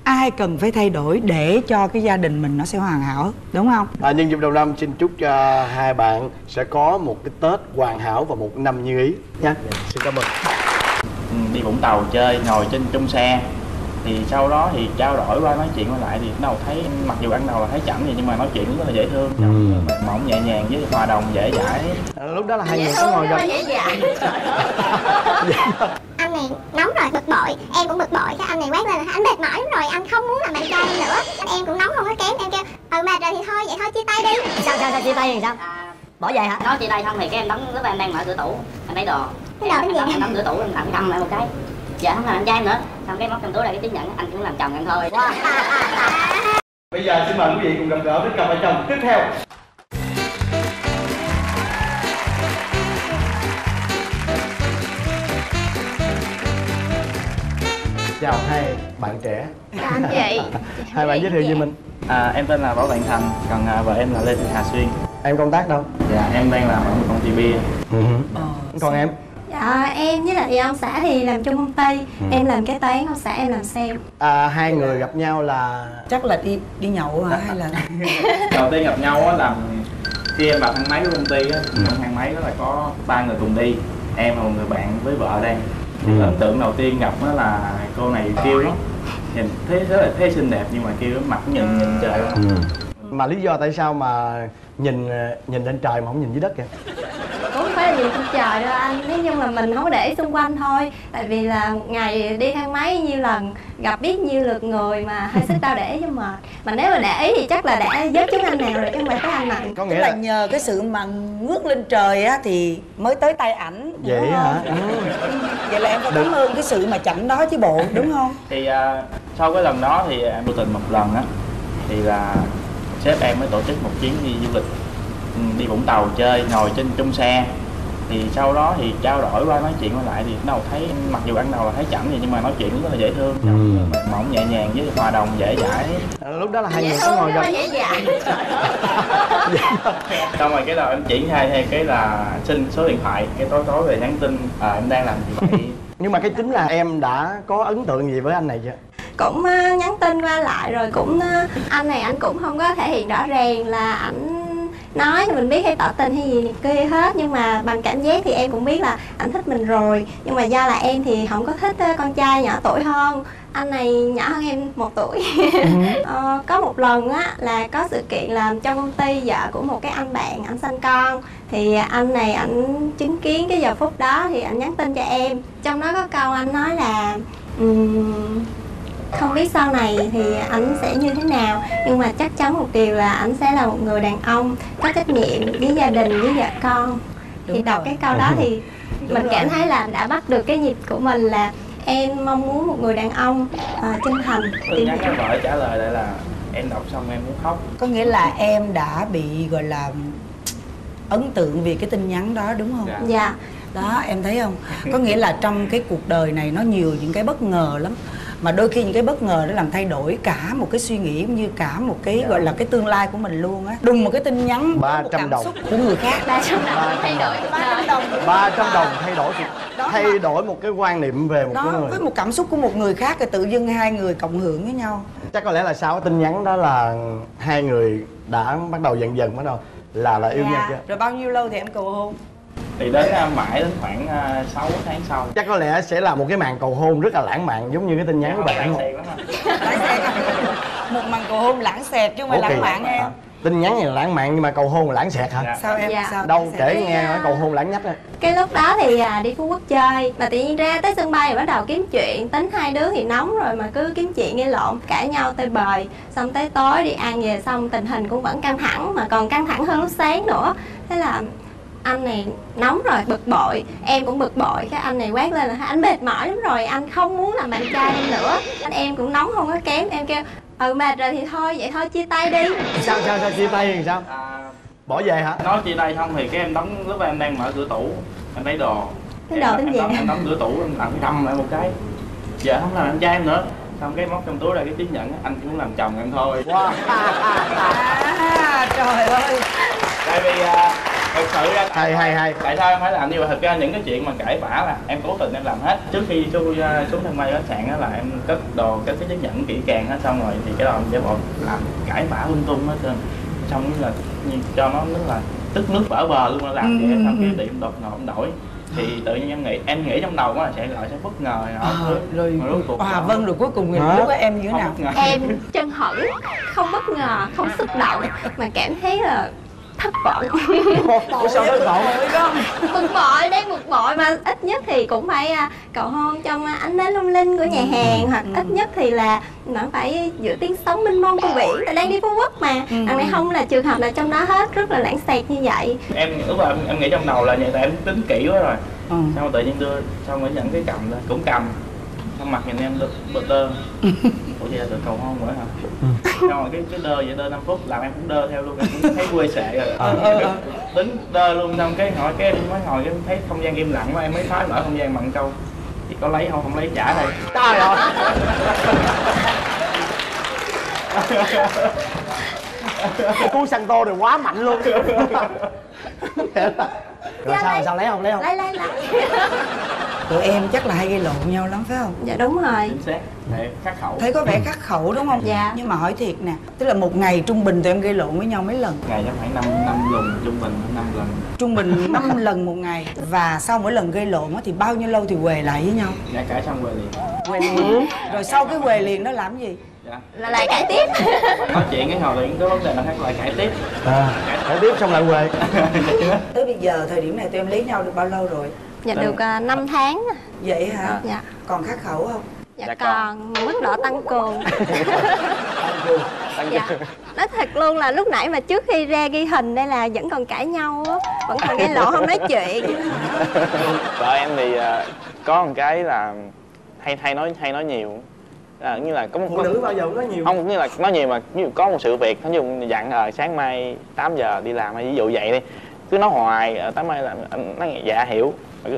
ai cần phải thay đổi để cho cái gia đình mình nó sẽ hoàn hảo đúng không? À, nhân dịp đầu năm xin chúc cho hai bạn sẽ có một cái Tết hoàn hảo và một năm như ý nha. Xin cảm ơn. Ừ, đi Vũng Tàu chơi ngồi trên trong xe. Thì sau đó thì trao đổi qua nói chuyện qua lại thì bắt đầu thấy mặc dù ăn đầu là thấy chậm vậy nhưng mà nói chuyện rất là dễ thương. Mềm mỏng nhẹ nhàng với hòa đồng dễ dãi. À, lúc đó là hai người có ngồi gần. anh này nóng rồi bực bội. Em cũng bực bội cái anh này quát lên là anh mệt mỏi lắm rồi anh không muốn làm bạn trai nữa. Em cũng nóng không có kém em kêu ừ mệt rồi thì thôi vậy thôi chia tay đi. Sao sao sao chia tay thì sao bỏ về hả? Nói chị đây không thì cái em đóng lúc em đang mở cửa tủ em lấy đồ. Cái đồ em, đóng, vậy? em đóng cửa tủ em tặng thăm lại một cái. Dạ không là anh trai em nữa. Xong cái móc trong túi ra cái chứng nhận anh cũng làm chồng em thôi. Bây giờ xin mời quý vị cùng gặp gỡ với cặp vợ chồng tiếp theo. Chào hai bạn trẻ. anh chị. Hai bạn giới thiệu về mình. à, em tên là Võ Vạn Thành còn à, vợ em là Lê Thị Hà Xuyên. Em công tác đâu? dạ em đang làm ở một công ty bia. Còn em? Dạ em với lại ông xã thì làm chung công ty. Em làm kế toán, ông xã em làm sale. À, hai người gặp nhau là chắc là đi đi nhậu hả hay là đầu tiên gặp nhau á là khi em vào thang máy của công ty á trong thang máy đó là có ba người cùng đi em và một người bạn với vợ đây thì ấn tượng đầu tiên gặp đó là cô này kêu lắm nhìn thấy rất là thấy xinh đẹp nhưng mà kêu mặt nhìn nhìn trời luôn mà lý do tại sao mà nhìn nhìn lên trời mà không nhìn dưới đất kìa? Cũng phải là nhìn trên trời đâu anh. Nếu như mà mình không có để xung quanh thôi. Tại vì là một ngày đi thang máy nhiêu lần Gặp biết nhiêu lượt người mà hơi sức đau để cho mệt. Mà nếu mà để ý thì chắc là đã giúp chúng anh nào rồi chứ không phải tới anh này Có nghĩa là là nhờ cái sự mà ngước lên trời á thì mới tới tay ảnh vậy đúng hả? không? vậy là em phải cảm ơn cái sự mà chảnh đó chứ bộ đúng không? Thì à, sau cái lần đó thì em vô tình một lần á thì là sếp em mới tổ chức một chuyến đi du lịch. ừ, đi Vũng Tàu chơi ngồi trên trong xe. Thì sau đó thì trao đổi qua nói chuyện qua lại thì bắt đầu thấy mặc dù ban đầu là thấy chậm vậy nhưng mà nói chuyện rất là dễ thương. Ừ. mỏng nhẹ nhàng với hòa đồng dễ dãi. À, lúc đó là hai người có ngồi gần. dễ dãi. Xong rồi cái đầu em triển khai theo cái là xin số điện thoại cái tối tối về nhắn tin à, em đang làm gì vậy? Nhưng mà cái chính là em đã có ấn tượng gì với anh này chưa? Cũng ờ, nhắn tin qua lại rồi cũng ờ, anh này anh cũng không có thể hiện rõ ràng là ảnh nói thì mình biết hay tỏ tình hay gì kia hết nhưng mà bằng cảm giác thì em cũng biết là ảnh thích mình rồi. Nhưng mà do là em thì không có thích con trai nhỏ tuổi hơn. Anh này nhỏ hơn em một tuổi. Ờ, có một lần á là có sự kiện làm trong công ty vợ của một cái anh bạn anh sanh con. Thì anh này ảnh chứng kiến cái giờ phút đó thì anh nhắn tin cho em. Trong đó có câu anh nói là "Ừm, không biết sau này thì anh sẽ như thế nào nhưng mà chắc chắn một điều là anh sẽ là một người đàn ông có trách nhiệm với gia đình với vợ con. Thì Đúng đọc rồi. cái câu đó thì Đúng mình rồi. cảm thấy là đã bắt được cái nhịp của mình là em mong muốn một người đàn ông à, chân thành hiểu cái vợ trả lời lại là em đọc xong em muốn khóc. Có nghĩa là em đã bị gọi là ấn tượng vì cái tin nhắn đó đúng không? Dạ. dạ. Đó em thấy không? Có nghĩa là trong cái cuộc đời này nó nhiều những cái bất ngờ lắm mà đôi khi những cái bất ngờ đó làm thay đổi cả một cái suy nghĩ cũng như cả một cái gọi là cái tương lai của mình luôn á. Đùng một cái tin nhắn Ba một trăm cảm đồng. xúc của người khác. Ba trăm đồng thay đổi. Cuộc đời 300 đồng thay đổi thì Đó thay mà- đổi một cái quan niệm về một đó cái người. với một cảm xúc của một người khác thì tự dưng hai người cộng hưởng với nhau. Chắc có lẽ là sau cái tin nhắn đó là hai người đã bắt đầu dần dần bắt đầu là là yêu nhau chưa? Rồi bao nhiêu lâu thì em cầu hôn thì đến à, mãi đến khoảng à, 6 tháng sau. Chắc có lẽ sẽ là một cái màn cầu hôn rất là lãng mạn giống như cái tin nhắn của bạn. À. một màn cầu hôn lãng xẹt chứ không phải kỳ lãng mạn em. À, tin nhắn này là lãng mạn nhưng mà cầu hôn là lãng xẹt hả? Dạ. sao em? Dạ. sao đâu kể nghe nói cầu hôn lãng nhách á. Cái lúc đó thì à, đi phú quốc chơi mà tự nhiên ra tới sân bay rồi bắt đầu kiếm chuyện. Tính hai đứa thì nóng rồi mà cứ kiếm chuyện nghe lộn cãi nhau tới bời. Xong tới tối đi ăn về xong tình hình cũng vẫn căng thẳng mà còn căng thẳng hơn lúc sáng nữa. Thế là anh này nóng rồi bực bội. Em cũng bực bội cái anh này quát lên là anh mệt mỏi lắm rồi anh không muốn làm bạn trai em nữa. Anh em cũng nóng không có kém em kêu ừ mệt rồi thì thôi vậy thôi chia tay đi. Sao sao sao chia tay thì sao? À, bỏ về hả? nói chia tay xong thì cái em đóng lúc em đang mở cửa tủ em lấy đồ. Cái đồ tính em gì em đóng cửa tủ em làm cái đâm lại một cái. Giờ không làm anh trai em nữa xong cái móc trong túi ra cái chứng nhận anh chỉ muốn làm chồng em thôi. Wow. à trời ơi. Tại vì à, thực sự ra hay hay hay. Tại sao em phải làm như vậy? Thực ra những cái chuyện mà cãi vã là em cố tình em làm hết. Trước khi tôi à, xuống sân bay khách sạn là em cất đồ cất cái chứng nhận kỹ càng hết xong rồi thì cái đầu em sẽ bộ làm cãi vã lung tung hết trơn. Xong là cho nó rất là tức nước vỡ bờ luôn là làm Ừ, vậy xong cái điểm đột ngột đổi thì tự nhiên em nghĩ em nghĩ trong đầu á là sẽ gọi sẽ bất ngờ này nọ à, thứ. rồi mà rốt cuộc à nó vâng rồi cuối cùng thì Hả? lúc đó em như thế nào em chân hững không bất ngờ không xúc động mà cảm thấy là thất vọng. Ủa sao nó cậu bực bội đang bực bội mà ít nhất thì cũng phải à, cầu hôn trong ánh nến lung linh của nhà hàng hoặc ít nhất thì là vẫn phải giữa tiếng sóng mênh mông của biển. Tại đang đi phú quốc mà đằng này không là trường hợp nào trong đó hết rất là lãng xẹt như vậy. Em lúc đó em, em nghĩ trong đầu là vậy tại em tính kỹ quá rồi. Ừ. xong rồi tự nhiên đưa xong rồi dẫn cái cầm lên cũng cầm xong mặt nhìn em bơ bơ đơ ủa vậy là tự cầu hôn nữa hả? Xong rồi cái cái đơ vậy đơ 5 phút làm em cũng đơ theo luôn em cũng thấy quê sệ rồi. Ờ, ờ, ờ. tính đơ luôn xong cái hỏi cái em mới cái em thấy không gian im lặng quá em mới phá vỡ không gian bằng câu thì có lấy không không lấy trả đây trời ơi cú săn tô này quá mạnh luôn rồi sao sao lấy không lấy không? Lấy lấy lấy. Tụi em chắc là hay gây lộn nhau lắm phải không? Dạ đúng rồi. Chính xác. Để khắc khẩu. Thấy có vẻ khắc khẩu đúng không? Dạ. nhưng mà hỏi thiệt nè tức là một ngày trung bình tụi em gây lộn với nhau mấy lần? Ngày chắc khoảng năm năm lần trung bình năm lần. Trung bình 5 lần một ngày. Và sau mỗi lần gây lộn á thì bao nhiêu lâu thì quề lại với nhau? Dạ cãi xong về liền. Quề liền. Rồi sau cái quề liền đó làm gì dạ. Là lại cãi tiếp. Nói chuyện cái hồi thì có vấn đề là khác lại cãi tiếp. À để tiếp xong lại quê. Tới bây giờ thời điểm này tụi em lấy nhau được bao lâu rồi? Dạ được uh, 5 tháng. Vậy hả? Dạ. Còn khắc khẩu không? Dạ, Dạ còn mức độ tăng cường. Dạ. nói thật luôn là lúc nãy mà trước khi ra ghi hình đây là vẫn còn cãi nhau á vẫn còn gây lộn không nói chuyện. Vợ em thì ờ, có một cái là hay hay nói hay nói nhiều à, như là có một phụ nữ bao giờ cũng nói nhiều. Không như là nói nhiều mà ví dụ có một sự việc ví dụ dặn ờ sáng mai 8 giờ đi làm hay ví dụ vậy đi cứ nói hoài ờ, tám ơi là nói dạ hiểu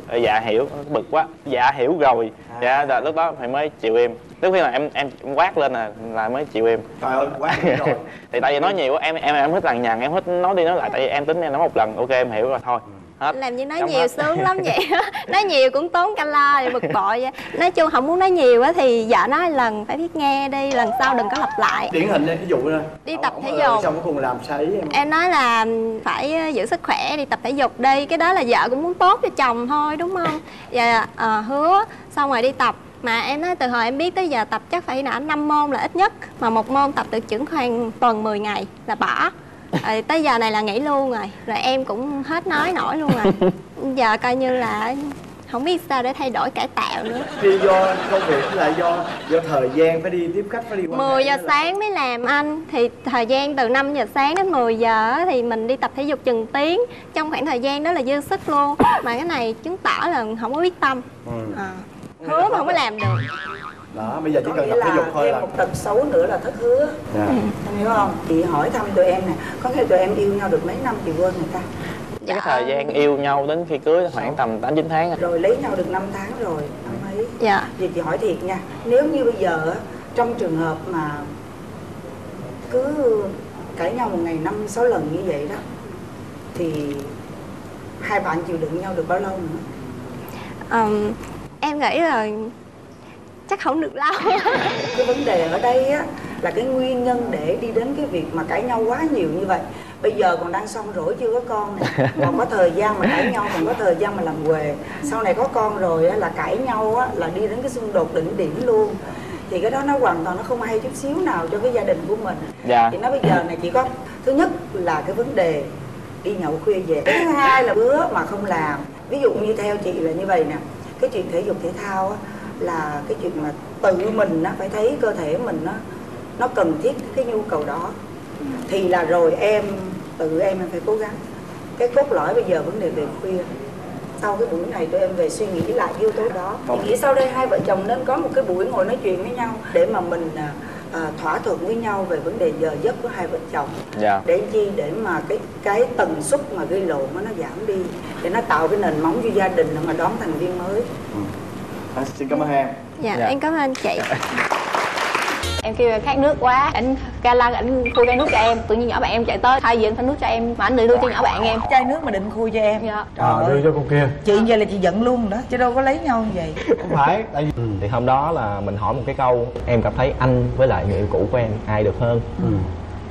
Ờ, dạ hiểu bực quá dạ hiểu rồi dạ là lúc đó thì mới chịu im. Lúc khi là em em quát lên là là mới chịu im. Trời ơi quá rồi. Thì tại vì nói nhiều quá em em em hết lằng nhằng em hết nói đi nói lại tại vì em tính em nói một lần ok em hiểu rồi thôi hết. Làm như nói nhiều hết. sướng lắm vậy. Nói nhiều cũng tốn calo thì bực bội vậy. Nói chung không muốn nói nhiều á thì vợ nói lần phải biết nghe đi lần sau đừng có lặp lại. Điển hình đây ví dụ nè đi tập thể dục. xong cuối cùng làm ý em? Em nói là phải giữ sức khỏe đi tập thể dục đi. Cái đó là vợ cũng muốn tốt cho chồng thôi đúng không? Và ờ, hứa. Xong rồi đi tập. Mà em nói từ hồi em biết tới giờ tập chắc phải là năm môn là ít nhất. Mà một môn tập được chừng khoảng tuần 10 ngày là bỏ rồi tới giờ này là nghỉ luôn rồi. Rồi em cũng hết nói nổi luôn rồi. Giờ coi như là không biết sao để thay đổi cải tạo nữa. Thì do công việc là do do thời gian phải đi tiếp khách phải đi quan 10 hệ giờ là- sáng mới làm anh. Thì thời gian từ 5 giờ sáng đến 10 giờ Thì mình đi tập thể dục chừng tiếng. Trong khoảng thời gian đó là dư sức luôn. Mà cái này chứng tỏ là không có quyết tâm. Ừ. à. Hứa mà không có làm được đó bây giờ chỉ có cần nghĩa tập thể dục là thôi thêm là một tật xấu nữa là thất hứa Dạ. em hiểu không chị hỏi thăm tụi em nè có nghĩa tụi em yêu nhau được mấy năm chị quên người ta cái thời gian yêu nhau đến khi cưới khoảng tầm tám chín tháng à. rồi lấy nhau được 5 tháng rồi năm ấy Dạ Vậy chị hỏi thiệt nha Nếu như bây giờ á, trong trường hợp mà cứ cãi nhau một ngày năm sáu lần như vậy đó Thì hai bạn chịu đựng nhau được bao lâu nữa? Ờm, Em nghĩ là chắc không được lâu. Cái vấn đề ở đây á là cái nguyên nhân để đi đến cái việc mà cãi nhau quá nhiều như vậy. Bây giờ còn đang xong rỗi chưa có con nè. Còn có thời gian mà cãi nhau, còn có thời gian mà làm quề. Sau này có con rồi á, là cãi nhau á, là đi đến cái xung đột đỉnh điểm luôn. Thì cái đó nó hoàn toàn nó không hay chút xíu nào cho cái gia đình của mình. Dạ. thì nó bây giờ này chỉ có thứ nhất là cái vấn đề đi nhậu khuya về. Cái thứ hai là bữa mà không làm. Ví dụ như theo chị là như vậy nè. Cái chuyện thể dục thể thao á, là cái chuyện mà tự mình á, phải thấy cơ thể mình nó nó cần thiết cái nhu cầu đó. Thì là rồi em tự em em phải cố gắng. Cái cốt lõi bây giờ vấn đề về khuya. Sau cái buổi này tụi em về suy nghĩ lại yếu tố đó. Thì nghĩ sau đây hai vợ chồng nên có một cái buổi ngồi nói chuyện với nhau để mà mình à, à, thỏa thuận với nhau về vấn đề giờ giấc của hai vợ chồng. Dạ. để chi? Để mà cái cái tần suất mà gây lộn nó nó giảm đi. Để nó tạo cái nền móng cho gia đình mà đón thành viên mới À, xin cảm ơn em. Dạ, Dạ. em cảm ơn chị. Em kêu em khát nước quá. Ảnh ca lăng ảnh khui chai nước cho em. Tự nhiên nhỏ bạn em chạy tới. Thay vì anh phải nước cho em mà ảnh lại đưa cho nhỏ bạn em. Chai nước mà định khui cho em. Dạ. Trời à, ơi. đưa cho con kia. Chị vậy là chị giận luôn đó chứ đâu có lấy nhau như vậy. Không phải tại vì thì hôm đó là mình hỏi một cái câu em cảm thấy anh với lại người yêu cũ của em ai được hơn?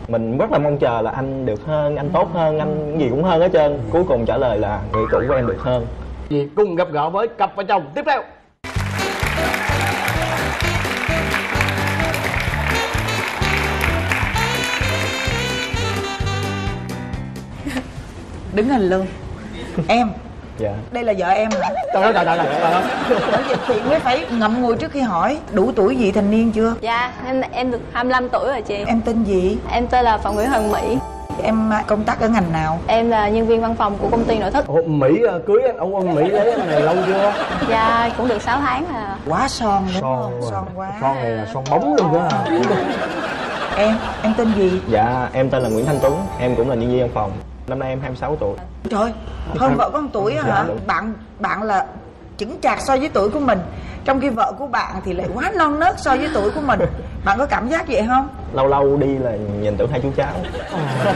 Mình rất là mong chờ là anh được hơn anh tốt hơn anh gì cũng hơn hết trơn. Cuối cùng trả lời là người cũ của em được hơn. Gì cùng gặp gỡ với cặp vợ chồng tiếp theo đứng hình luôn em. Dạ. Đây là vợ em. Hả trời ơi trời ơi trời ơi bởi vì chị mới phải ngậm ngùi trước khi hỏi. Đủ tuổi vị thành niên chưa? Dạ em em được 25 tuổi rồi chị. Em tên gì? Em tên là phạm nguyễn hằng mỹ. Em à, công tác ở ngành nào? Em là nhân viên văn phòng của công ty nội thất. Ủa, mỹ à, cưới anh ông ông mỹ lấy anh này lâu chưa? Dạ cũng được 6 tháng là quá son đúng son không? son quá. Son này là son bóng luôn á em em tên gì? Dạ em tên là nguyễn thanh tuấn. Em cũng là nhân viên văn phòng năm nay em 26 tuổi. Trời hơn vợ con tuổi Dạ, hả? đúng. bạn bạn là chững chạc so với tuổi của mình. Trong khi vợ của bạn thì lại quá non nớt so với tuổi của mình. Bạn có cảm giác vậy không? Lâu lâu đi là nhìn tưởng hai chú cháu.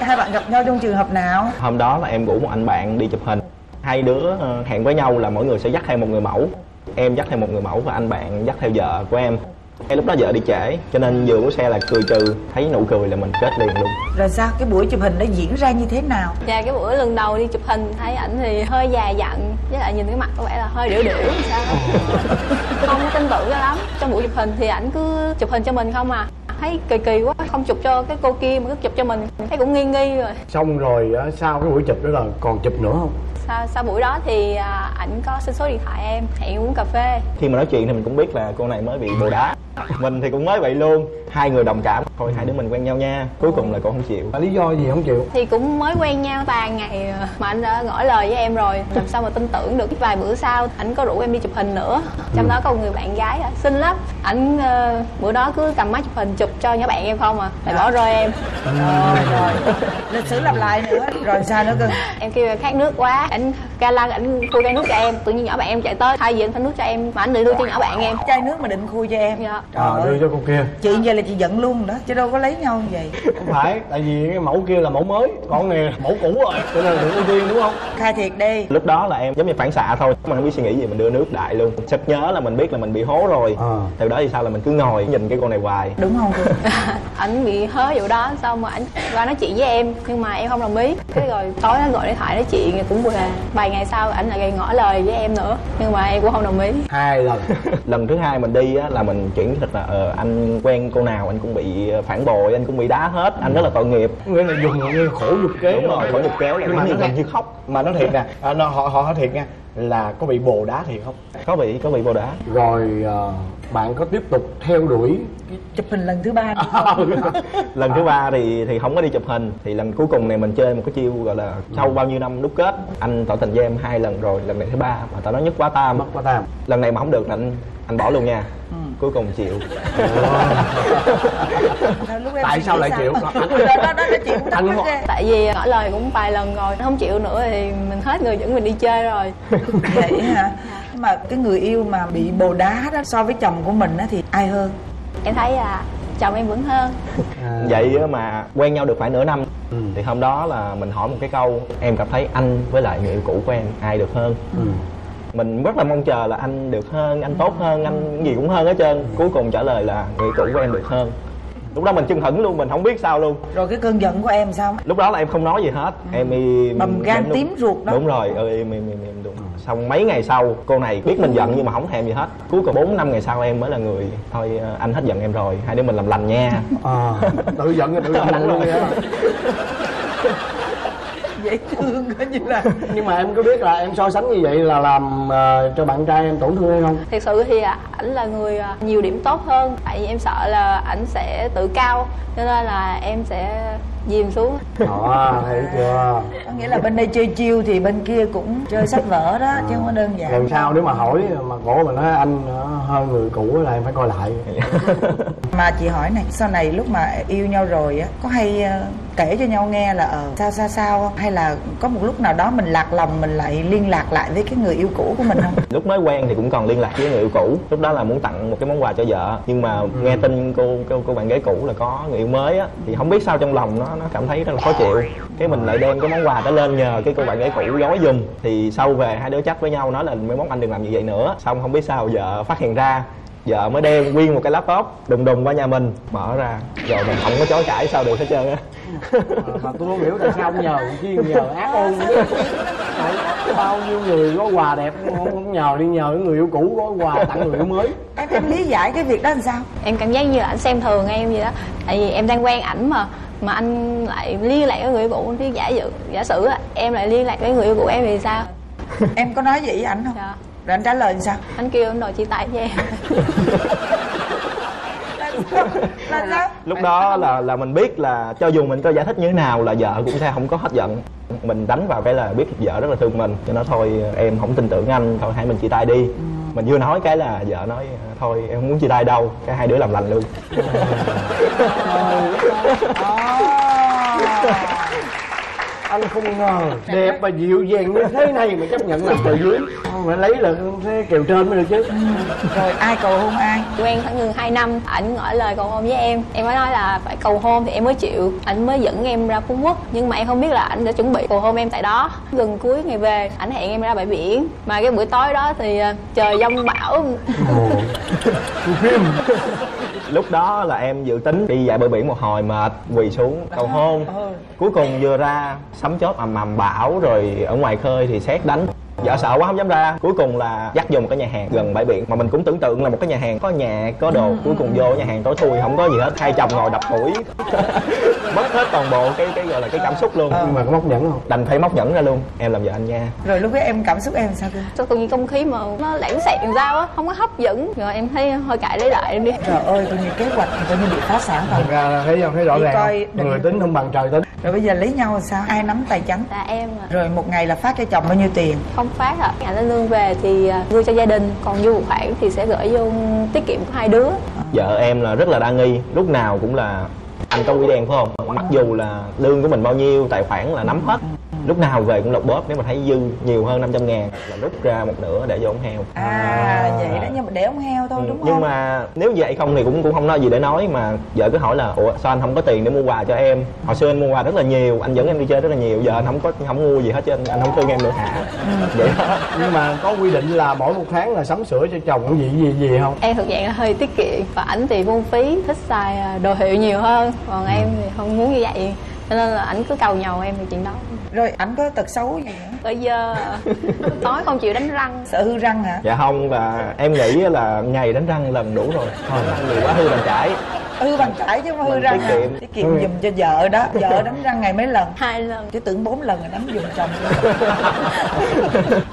Hai bạn gặp nhau trong trường hợp nào? Hôm đó là em rủ một anh bạn đi chụp hình. Hai đứa ờ, hẹn với nhau là mỗi người sẽ dắt theo một người mẫu. Em dắt theo một người mẫu và anh bạn dắt theo vợ của em em lúc đó vợ đi trễ cho nên vừa của xe là cười trừ thấy nụ cười là mình kết liền luôn. Rồi sao? Cái buổi chụp hình nó diễn ra như thế nào? Dạ cái bữa lần đầu đi chụp hình thấy ảnh thì hơi già dặn với lại nhìn cái mặt có vẻ là hơi điểu điểu sao? Đó. không có tin tưởng cho lắm. Trong buổi chụp hình thì ảnh cứ chụp hình cho mình không à thấy kỳ kỳ quá không chụp cho cái cô kia mà cứ chụp cho mình thấy cũng nghi nghi rồi. Xong rồi á, sau cái buổi chụp đó là còn chụp nữa không? Sau, sau buổi đó thì à, ảnh có xin số điện thoại em hẹn uống cà phê. Khi mà nói chuyện thì mình cũng biết là cô này mới bị bồ đá. Mình thì cũng mới vậy luôn hai người đồng cảm. Thôi hai đứa mình quen nhau nha cuối cùng là cô không chịu. Lý do gì không chịu? Thì cũng mới quen nhau ba ngày à, mà anh đã ngỏ lời với em rồi. Làm sao mà tin tưởng được? Vài bữa sau ảnh có rủ em đi chụp hình nữa. Trong đó có một người bạn gái à, xinh lắm. Ảnh ờ, bữa đó cứ cầm máy chụp hình chụp cho nhỏ bạn em không à? Lại bỏ rơi em. Rồi rồi. Lịch sử lặp lại nữa. Rồi sao nữa cưng em kêu khát nước quá. Ảnh ca lăng ảnh khui chai nước cho em. Tự nhiên nhỏ bạn em chạy tới thay vì anh phải nước cho em mà anh lại đưa cho nhỏ bạn em. Chai nước mà định khui cho em. Dạ. À, đưa cho con kia. Chị vậy là chị giận luôn đó chứ đâu có lấy nhau như vậy. Không phải tại vì cái mẫu kia là mẫu mới. Còn này là mẫu cũ rồi cho nên là được ưu tiên đúng không? Khai thiệt đi. Lúc đó là em giống như phản xạ thôi. Mình không biết suy nghĩ gì mình đưa nước đại luôn. Sực nhớ là mình biết là mình bị hố rồi. À. từ đó thì sao là mình cứ ngồi nhìn cái con này hoài. Đúng không ảnh bị hớ vụ đó xong mà ảnh qua nói chuyện với em nhưng mà em không đồng ý. Thế rồi tối nó gọi điện thoại nói chuyện cũng về vài ngày sau ảnh lại ngỏ lời với em nữa nhưng mà em cũng không đồng ý. Hai lần. Lần thứ hai mình đi á là mình chuyển thật là ờ, anh quen cô nào anh cũng bị phản bội anh cũng bị đá hết anh rất là tội nghiệp. Nghĩa là dùng như khổ nhục kế đúng rồi khổ nhục kéo là nhưng mà nó gần như khóc. mà nó thiệt nè à, nó, họ họ hỏi thiệt nha là có bị bồ đá thiệt không? Có bị có bị bồ đá. Rồi à, bạn có tiếp tục theo đuổi? Chụp hình lần thứ ba. Lần thứ ba thì thì không có đi chụp hình. Thì lần cuối cùng này mình chơi một cái chiêu gọi là sau bao nhiêu năm đúc kết anh tỏ tình với em hai lần rồi lần này thứ ba mà tao nói nhất quá tam. Mất quá tam. Lần này mà không được là anh anh bỏ luôn nha. Ừ. cuối cùng chịu. Tại sao lại chịu? Anh tại vì ngỏ lời cũng vài lần rồi nó không chịu nữa thì mình hết người dẫn mình đi chơi rồi. Vậy hả nhưng mà cái người yêu mà bị bồ đá đó so với chồng của mình á thì ai hơn? Em thấy là chồng em vẫn hơn. Vậy á mà quen nhau được khoảng nửa năm thì hôm đó là mình hỏi một cái câu em cảm thấy anh với lại người yêu cũ của em ai được hơn? Mình rất là mong chờ là anh được hơn anh tốt hơn anh gì cũng hơn hết trơn. Cuối cùng trả lời là người cũ của em được hơn. Lúc đó mình chân hững luôn mình không biết sao luôn. Rồi cái cơn giận của em sao? Lúc đó là em không nói gì hết. Em im Bầm gan tím ruột đó. đúng rồi ừ, im im im, im đúng xong mấy ngày sau cô này biết mình giận nhưng mà không thèm gì hết. Cuối cùng bốn năm ngày sau em mới là người thôi ờ, anh hết giận em rồi hai đứa mình làm lành nha. À, tự giận tự giận Đúng luôn á dễ thương coi như là nhưng mà em có biết là em so sánh như vậy là làm ờ, cho bạn trai em tổn thương hay không? Thật sự thì à, ảnh là người à, nhiều điểm tốt hơn. Tại vì em sợ là ảnh sẽ tự cao cho nên là em sẽ dìm xuống. Đó thấy chưa? Có nghĩa là bên đây chơi chiêu thì bên kia cũng chơi sách vở đó chứ không có đơn giản. Lần sau nếu mà hỏi mà cổ mà nói anh ờ, hơn người cũ là em phải coi lại. Mà chị hỏi này sau này lúc mà yêu nhau rồi á có hay ờ, kể cho nhau nghe là ờ sao sao sao không? Hay là có một lúc nào đó mình lạc lòng mình lại liên lạc lại với cái người yêu cũ của mình không? Lúc mới quen thì cũng còn liên lạc với người yêu cũ. Lúc đó là muốn tặng một cái món quà cho vợ. Nhưng mà nghe tin cô cô cô bạn gái cũ là có người yêu mới á thì không biết sao trong lòng nó nó cảm thấy rất là khó chịu. Cái mình lại đem cái món quà đó lên nhờ cái cô bạn gái cũ gói giùm. Thì sau về hai đứa chắc với nhau nói là mấy món anh đừng làm như vậy nữa. Xong không biết sao vợ phát hiện ra vợ mới đem nguyên một cái laptop đùng đùng qua nhà mình mở ra. Rồi mình không có chối cãi sao được hết trơn á. Mà tôi không hiểu tại sao ông nhờ chi nhờ ác ôn bao nhiêu người có quà đẹp không, không nhờ đi nhờ người yêu cũ có quà tặng người yêu mới. Em em lý giải cái việc đó làm sao? Em cảm giác như là ảnh xem thường em vậy đó. Tại vì em đang quen ảnh mà mà anh lại liên lạc với người yêu cũ thì giả dự giả sử á, em lại liên lạc với người yêu cũ em thì sao? Em có nói vậy với ảnh không? Dạ. Rồi anh trả lời sao? Anh kêu em đòi chia tay với em. Là sao? Lúc đó là là mình biết là cho dù mình có giải thích như thế nào là vợ cũng sẽ không có hết giận. Mình đánh vào cái là biết vợ rất là thương mình cho nó thôi em không tin tưởng anh thôi hai mình chia tay đi mình vừa nói cái là vợ nói thôi em không muốn chia tay đâu cái hai đứa làm lành luôn anh không ngờ. Đẹp và dịu dàng như thế này mà chấp nhận làm từ dưới phải lấy là thế kèo trên mới được chứ. Rồi ai cầu hôn ai? Quen khoảng gần 2 năm ảnh ngỏ lời cầu hôn với em. Em mới nói là phải cầu hôn thì em mới chịu. Ảnh mới dẫn em ra phú quốc nhưng mà em không biết là ảnh đã chuẩn bị cầu hôn em tại đó. Gần cuối ngày về ảnh hẹn em ra bãi biển. Mà cái buổi tối đó thì à, trời giông bão. Lúc đó là em dự tính đi dạo bờ biển một hồi mệt quỳ xuống cầu hôn. Cuối cùng vừa ra sấm chớp ầm ầm bão rồi ở ngoài khơi thì xét đánh. Vợ sợ quá không dám ra. Cuối cùng là dắt vô một cái nhà hàng gần bãi biển mà mình cũng tưởng tượng là một cái nhà hàng có nhà có đồ. Cuối cùng vô nhà hàng tối thui không có gì hết. Hai chồng ngồi đập củi mất hết toàn bộ cái cái gọi là cái cảm xúc luôn. Nhưng mà có móc nhẫn không? Đành phải móc nhẫn ra luôn. Em làm vợ anh nha. Rồi lúc đó em cảm xúc em sao cơ? Sao tự nhiên không khí mà nó lãng xẹt làm sao á không có hấp dẫn. Rồi em thấy thôi cãi lấy lại em đi. Trời ơi coi như kế hoạch thì coi như bị phá sản rồi. Thật ra là thấy không thấy rõ Đi ràng coi người tính không bằng trời tính rồi bây giờ lấy nhau sao ai nắm tay chắn là em à. rồi một ngày là phát cho chồng bao nhiêu tiền không phát ạ à. lên lương về thì à, đưa cho gia đình còn dư một khoản thì sẽ gửi vô tiết kiệm của hai đứa vợ em là rất là đa nghi lúc nào cũng là anh có quỹ đen phải không? Mặc dù là lương của mình bao nhiêu tài khoản là nắm hết. Lúc nào về cũng lột bóp nếu mà thấy dư nhiều hơn 500 ngàn là rút ra một nửa để vô ống heo. À vậy đó nhưng mà để ông heo thôi đúng Ừ, nhưng không? mà nếu vậy không thì cũng cũng không nói gì để nói mà vợ cứ hỏi là ủa sao anh không có tiền để mua quà cho em? Hồi xưa anh mua quà rất là nhiều anh dẫn em đi chơi rất là nhiều giờ anh không có không mua gì hết cho anh anh không thương em nữa. Hả vậy đó. Nhưng mà có quy định là mỗi một tháng là sắm sửa cho chồng cái gì gì gì không? Em thuộc dạng là hơi tiết kiệm và ảnh thì vung phí thích xài à, đồ hiệu nhiều hơn còn em thì không muốn như vậy. Cho nên là ảnh cứ cầu nhầu em về chuyện đó rồi ảnh có tật xấu gì nữa? Tới giờ tối không chịu đánh răng. Sợ hư răng hả? Dạ không là em nghĩ là ngày đánh răng lần đủ rồi. Thôi ăn nhiều quá hư bàn chải hư bằng chải chứ không hư Mình răng tiết hả? kiệm. tiết kiệm giùm cho vợ đó. Vợ đánh răng ngày mấy lần? Hai lần. Chứ tưởng bốn lần rồi đánh giùm chồng.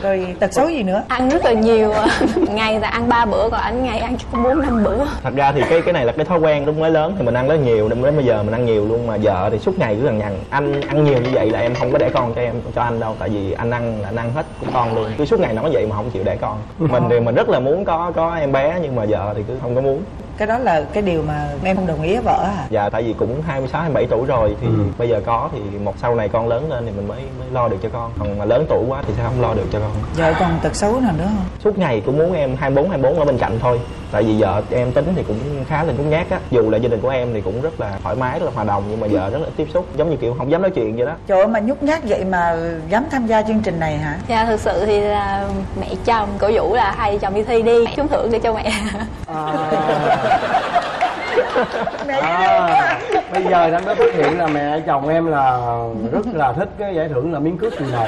Rồi tật xấu gì nữa? Ăn rất là nhiều à. ngày là ăn ba bữa còn ảnh ngày ăn chỉ có bốn năm bữa. Thật ra thì cái cái này là cái thói quen lúc mới lớn thì mình ăn rất nhiều đến bây giờ mình ăn nhiều luôn mà vợ thì suốt ngày cứ rằng nhằn. Anh ăn nhiều như vậy là em không có để con cho em, cho anh đâu, tại vì anh ăn là anh ăn hết của con luôn. Cứ suốt ngày nói vậy mà không chịu để con. Mình thì mình rất là muốn có có em bé, nhưng mà vợ thì cứ không có muốn cái đó là cái điều mà em không đồng ý với vợ hả? Dạ tại vì cũng 26 27 tuổi rồi thì bây giờ có thì một sau này con lớn lên thì mình mới mới lo được cho con. Còn mà lớn tuổi quá thì sẽ không lo được cho con? Vợ còn tật xấu nào nữa không? Suốt ngày cũng muốn em 24 24 ở bên cạnh thôi. Tại vì vợ em tính thì cũng khá là nhút nhát á. Dù là gia đình của em thì cũng rất là thoải mái rất là hòa đồng nhưng mà vợ rất là ít tiếp xúc giống như kiểu không dám nói chuyện vậy đó. Trời ơi mà nhút nhát vậy mà dám tham gia chương trình này hả? Dạ thực sự thì là mẹ chồng cổ vũ là hai vợ chồng đi thi đi. Trúng thưởng để cho mẹ. À, bây giờ anh mới phát hiện là mẹ chồng em là rất là thích cái giải thưởng là miếng cước từ đầu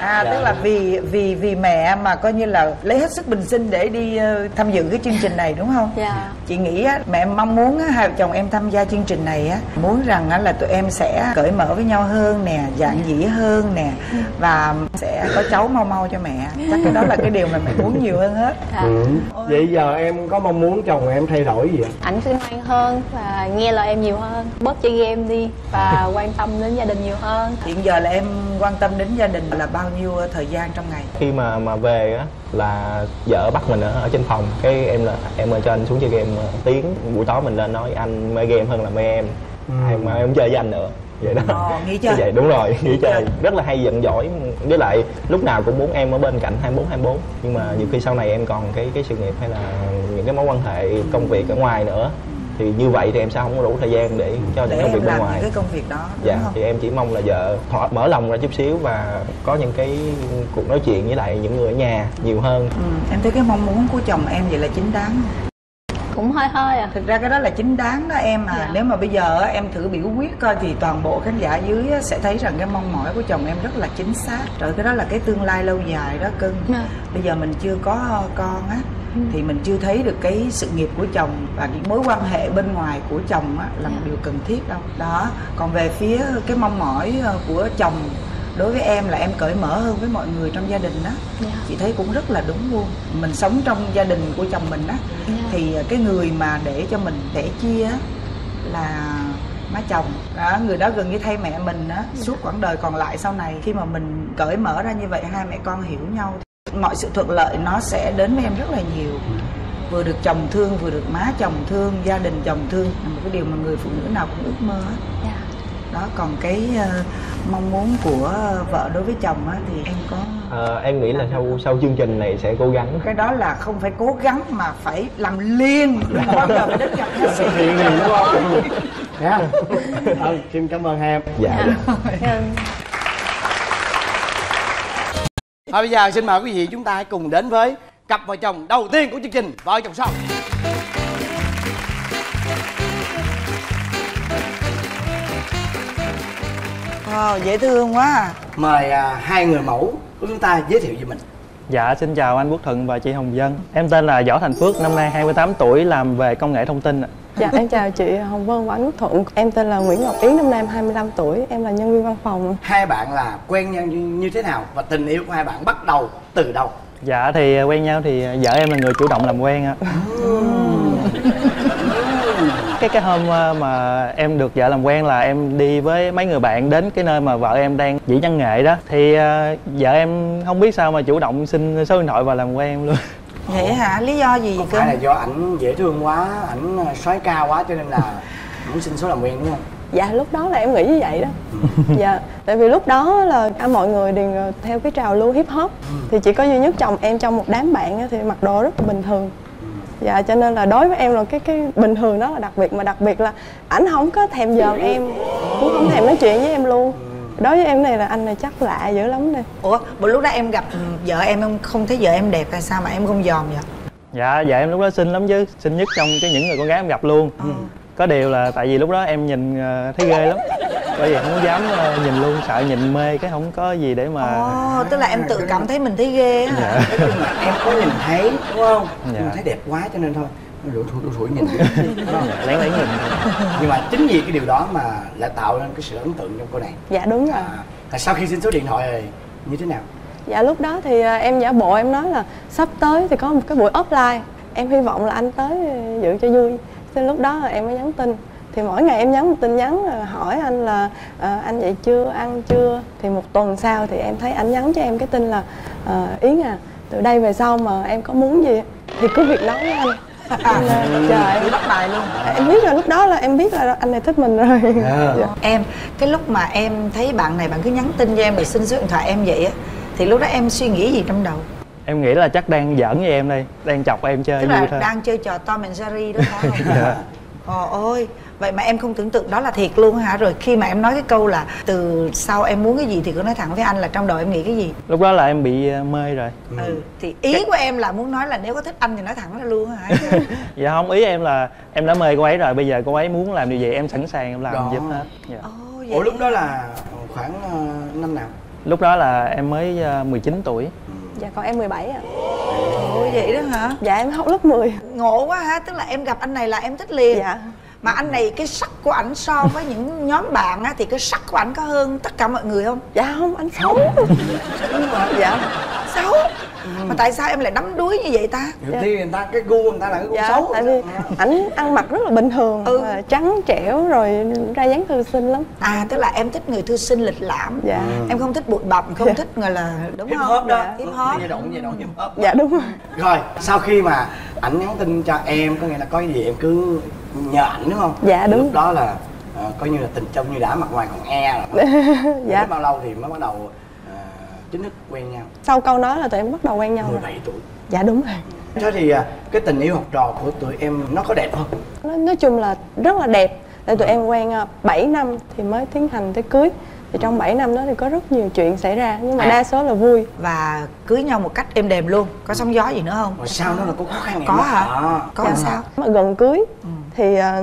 à Dạ. tức là vì vì vì mẹ mà coi như là lấy hết sức bình sinh để đi ờ, tham dự cái chương trình này đúng không? Dạ. Chị nghĩ á, mẹ mong muốn á, hai vợ chồng em tham gia chương trình này á muốn rằng á, là tụi em sẽ cởi mở với nhau hơn nè giản dĩ hơn nè và sẽ có cháu mau mau cho mẹ. Chắc cái đó là cái điều mà mẹ muốn nhiều hơn hết. Dạ. Ừ. vậy giờ em có mong muốn chồng em thay đổi gì ạ? Ảnh sẽ ngoan hơn và nghe lời em nhiều hơn bớt chơi game đi và quan tâm đến gia đình nhiều hơn. Hiện giờ là em quan tâm đến gia đình là bao nhiêu thời gian trong ngày? Khi mà mà về á là vợ bắt mình ở, ở trên phòng. Cái em là em ơi cho anh xuống chơi game ờ, tiếng. Buổi tối mình lên nói anh mê game hơn là mê em. Em mà em không chơi với anh nữa. Vậy đó. Ờ, chơi. vậy đúng rồi nghỉ chơi. rất là hay giận dỗi. Với lại lúc nào cũng muốn em ở bên cạnh 24 24 nhưng mà nhiều khi sau này em còn cái cái sự nghiệp hay là những cái mối quan hệ công việc ở ngoài nữa thì như vậy thì em sẽ không có đủ thời gian để cho những để công việc bên ngoài. những cái công việc đó đúng dạ không? thì em chỉ mong là vợ thỏa mở lòng ra chút xíu và có những cái cuộc nói chuyện với lại những người ở nhà nhiều hơn. Ừ, em thấy cái mong muốn của chồng em vậy là chính đáng cũng hơi hơi à. Thực ra cái đó là chính đáng đó em à. Dạ. nếu mà bây giờ em thử biểu quyết coi thì toàn bộ khán giả dưới sẽ thấy rằng cái mong mỏi của chồng em rất là chính xác. Trời cái đó là cái tương lai lâu dài đó cưng. Dạ. bây giờ mình chưa có con á thì mình chưa thấy được cái sự nghiệp của chồng và những mối quan hệ bên ngoài của chồng á, là một điều cần thiết đâu. Đó còn về phía cái mong mỏi ờ, của chồng đối với em là em cởi mở hơn với mọi người trong gia đình đó Dạ. chị thấy cũng rất là đúng luôn. Mình sống trong gia đình của chồng mình á Dạ. thì cái người mà để cho mình sẻ chia là má chồng. Đó người đó gần như thay mẹ mình á suốt quãng đời còn lại sau này. Khi mà mình cởi mở ra như vậy hai mẹ con hiểu nhau mọi sự thuận lợi nó sẽ đến với em rất là nhiều. Vừa được chồng thương vừa được má chồng thương gia đình chồng thương là một cái điều mà người phụ nữ nào cũng ước mơ hết Dạ. đó còn cái ờ, mong muốn của vợ đối với chồng á thì em có Ờ, em nghĩ là sau sau chương trình này sẽ cố gắng. Cái đó là không phải cố gắng mà phải làm liền. Đừng bao giờ phải đến gặp ca sĩ. Liền đúng không nha ừ, xin cảm ơn hai em. Dạ, dạ. Và bây giờ xin mời quý vị chúng ta hãy cùng đến với cặp vợ chồng đầu tiên của chương trình Vợ chồng son. Wow, dễ thương quá à. Mời à, hai người mẫu của chúng ta giới thiệu về mình. Dạ, xin chào anh Quốc Thuận và chị Hồng Dân Em tên là Võ Thành Phước, năm nay 28 tuổi, làm về công nghệ thông tin ạ. Dạ em chào chị Hồng Vân và anh Quốc Thuận Em tên là Nguyễn Ngọc Yến, năm nay em 25 tuổi Em là nhân viên văn phòng Hai bạn là quen nhau như, như thế nào và tình yêu của hai bạn bắt đầu từ đâu? Dạ thì quen nhau thì vợ em là người chủ động làm quen ạ cái cái hôm ờ, mà em được vợ làm quen là em đi với mấy người bạn đến cái nơi mà vợ em đang diễn văn nghệ đó. Thì ờ, vợ em không biết sao mà chủ động xin số điện thoại và làm quen em luôn. Vậy hả? Lý do gì không cơ phải là do ảnh dễ thương quá ảnh ờ, soái cao quá cho nên là muốn xin số làm quen đúng không? Dạ lúc đó là em nghĩ như vậy đó. Dạ tại vì lúc đó là cả mọi người đều ờ, theo cái trào lưu hip hop. Thì chỉ có duy nhất chồng em trong một đám bạn á thì mặc đồ rất là bình thường dạ cho nên là đối với em là cái cái bình thường đó là đặc biệt mà đặc biệt là ảnh không có thèm dòm em. Cũng không thèm nói chuyện với em luôn. Đối với em này là anh này chắc lạ dữ lắm nè ủa bữa lúc đó em gặp vợ em em không thấy vợ em đẹp hay sao mà em không dòm vậy? Dạ dạ em lúc đó xinh lắm chứ xinh nhất trong cái những người con gái em gặp luôn. Có điều là tại vì lúc đó em nhìn ờ, thấy ghê lắm. Bởi vì không dám ờ, nhìn luôn sợ nhìn mê cái không có gì để mà ồ tức là em tự cảm thấy mình thấy ghê á Dạ. em có nhìn thấy đúng không? Dạ. nhưng thấy đẹp quá cho nên thôi. Rủi rủi rủi rủi nhìn. Lén lén nhìn. Nhưng mà chính vì cái điều đó mà lại tạo nên cái sự ấn tượng trong cô này. Dạ đúng rồi. Là sau khi xin số điện thoại rồi như thế nào? Dạ lúc đó thì à, em giả bộ em nói là sắp tới thì có một cái buổi offline. Em hy vọng là anh tới à, dự cho vui. Thế lúc đó là em mới nhắn tin. Thì mỗi ngày em nhắn một tin nhắn à, hỏi anh là à, anh dậy chưa, ăn chưa? Thì một tuần sau thì em thấy anh nhắn cho em cái tin là à, Yến à, từ đây về sau mà em có muốn gì thì cứ việc nói với anh. Anh, à, trời. Đi bắt bài luôn. Em biết rồi lúc đó là em biết là anh này thích mình rồi. Dạ. em cái lúc mà em thấy bạn này bạn cứ nhắn tin cho em để xin số điện thoại em vậy á thì lúc đó em suy nghĩ gì trong đầu? Em nghĩ là chắc đang giỡn với em đây đang chọc em chơi tức vui là thôi. đang chơi trò Tom and Jerry đó phải không? Dạ. Ồ ôi vậy mà em không tưởng tượng đó là thiệt luôn hả? Rồi khi mà em nói cái câu là từ sau em muốn cái gì thì cứ nói thẳng với anh là trong đầu em nghĩ cái gì? Lúc đó là em bị ờ, mê rồi. Ừ. Thì ý của em là muốn nói là nếu có thích anh thì nói thẳng ra luôn hả? Dạ không ý em là em đã mê cô ấy rồi bây giờ cô ấy muốn làm điều gì em sẵn sàng em làm Đó. giúp hết. Dạ. ủa lúc đó là khoảng ờ, năm nào? Lúc đó là em mới ờ, 19 tuổi. Dạ còn em 17 ạ. Ôi vậy đó hả? Dạ em học lớp 10 ngộ quá ha tức là em gặp anh này là em thích liền. Dạ. Mà anh này cái sắc của ảnh so với những nhóm bạn á thì cái sắc của ảnh có hơn tất cả mọi người không? Dạ không anh xấu. Dạ. Xấu? Mà tại sao em lại đắm đuối như vậy ta? Nhiều khi người ta cái gu người ta là cái gu dạ xấu. tại vì ảnh ăn mặc rất là bình thường và trắng trẻo rồi ra dáng thư sinh lắm. À tức là em thích người thư sinh lịch lãm. Dạ. em không thích bụi bặm không Dạ. thích người là đúng hip không? hop đó. Dạ, hip hop. Giai đoạn giai đoạn hip hop dạ đúng rồi. Rồi sau khi mà ảnh nhắn tin cho em có nghĩa là có gì em cứ nhờ ảnh đúng không? Dạ, đúng. lúc đó là ờ, coi như là tình trong như đã mặt ngoài còn e rồi. Dạ. bao lâu thì mới bắt đầu ờ, chính thức quen nhau? Sau câu nói là tụi em bắt đầu quen nhau rồi. 17 tuổi. Dạ đúng rồi. Thế thì à, cái tình yêu học trò của tụi em nó có đẹp không? Nói, nói chung là rất là đẹp. Tại tụi em quen à, 7 năm thì mới tiến hành tới cưới thì trong 7 năm đó thì có rất nhiều chuyện xảy ra nhưng mà À. đa số là vui. Và cưới nhau một cách êm đềm luôn. Có sóng gió gì nữa không? Rồi sau đó là có khó khăn có em hả? Ạ. có Dạ. làm sao? Mà gần cưới thì à,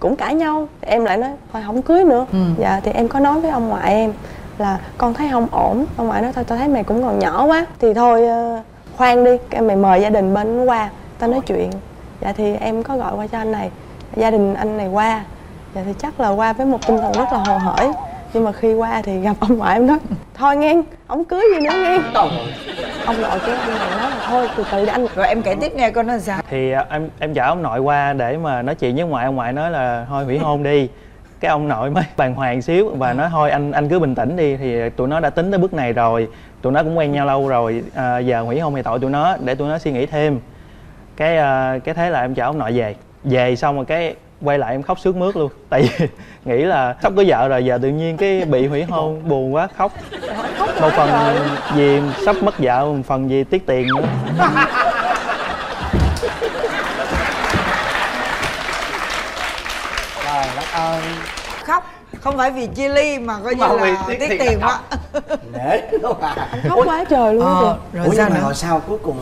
cũng cãi nhau. Em lại nói thôi không cưới nữa. Ừ. dạ thì em có nói với ông ngoại em là con thấy không ổn. Ông ngoại nói thôi tao thấy mày cũng còn nhỏ quá. Thì thôi à, khoan đi cái mày mời gia đình bên qua tao nói chuyện. Dạ thì em có gọi qua cho anh này. Gia đình anh này qua. Dạ thì chắc là qua với một tinh thần rất là hồ hởi nhưng mà khi qua thì gặp ông ngoại em nói thôi nghe ông cưới gì nữa nghe. Ông nội cái anh này nói là thôi từ từ để anh rồi em kể tiếp nghe coi nó sao. Thì ờ, em em chở ông nội qua để mà nói chuyện với ngoại. Ông ngoại nói là thôi hủy hôn đi. Cái ông nội mới bàng hoàng xíu và nói thôi anh anh cứ bình tĩnh đi. Thì tụi nó đã tính tới bước này rồi. Tụi nó cũng quen nhau lâu rồi. À, giờ hủy hôn thì tội tụi nó để tụi nó suy nghĩ thêm. Cái à, cái thế là em chở ông nội về. Về xong rồi cái quay lại em khóc sướt mướt luôn. Tại vì nghĩ là sắp có vợ rồi giờ tự nhiên cái bị hủy hôn buồn quá khóc. Một phần vì sắp mất vợ một phần vì tiếc tiền nữa. Trời đất ơi. Khóc không phải vì chia ly mà coi như là tiếc tiếc tiền quá nể luôn à. Khóc quá trời luôn Ờ, chị. rồi Ủa, sao nhưng mà nữa? rồi sao cuối cùng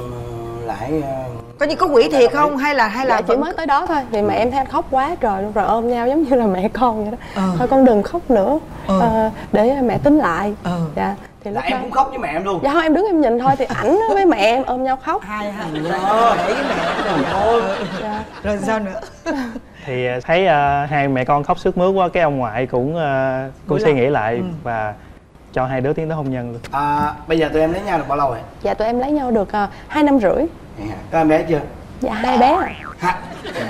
lại ờ, có như có quỷ thiệt không? hay là hay là dạ, chỉ mới tới đó thôi. Thì mà em thấy anh khóc quá trời luôn rồi ôm nhau giống như là mẹ con vậy đó. Ờ. thôi con đừng khóc nữa. Ờ. ờ, để mẹ tính lại. Ờ. dạ thì là lúc em đó cũng khóc với mẹ em luôn. Dạ không em đứng em nhìn thôi thì ảnh với mẹ em ôm nhau khóc. Hai ha Ờ. để với mẹ trời ơi dạ. rồi sao nữa? Thì à, thấy à, hai mẹ con khóc sướt mướt quá cái ông ngoại cũng à, cũng suy nghĩ lại Ừ. và cho hai đứa tiến tới hôn nhân luôn. À, bây giờ tụi em lấy nhau được bao lâu rồi? Dạ tụi em lấy nhau được uh, hai năm rưỡi. Dạ, có em bé chưa? Dạ hai bé ạ. ha.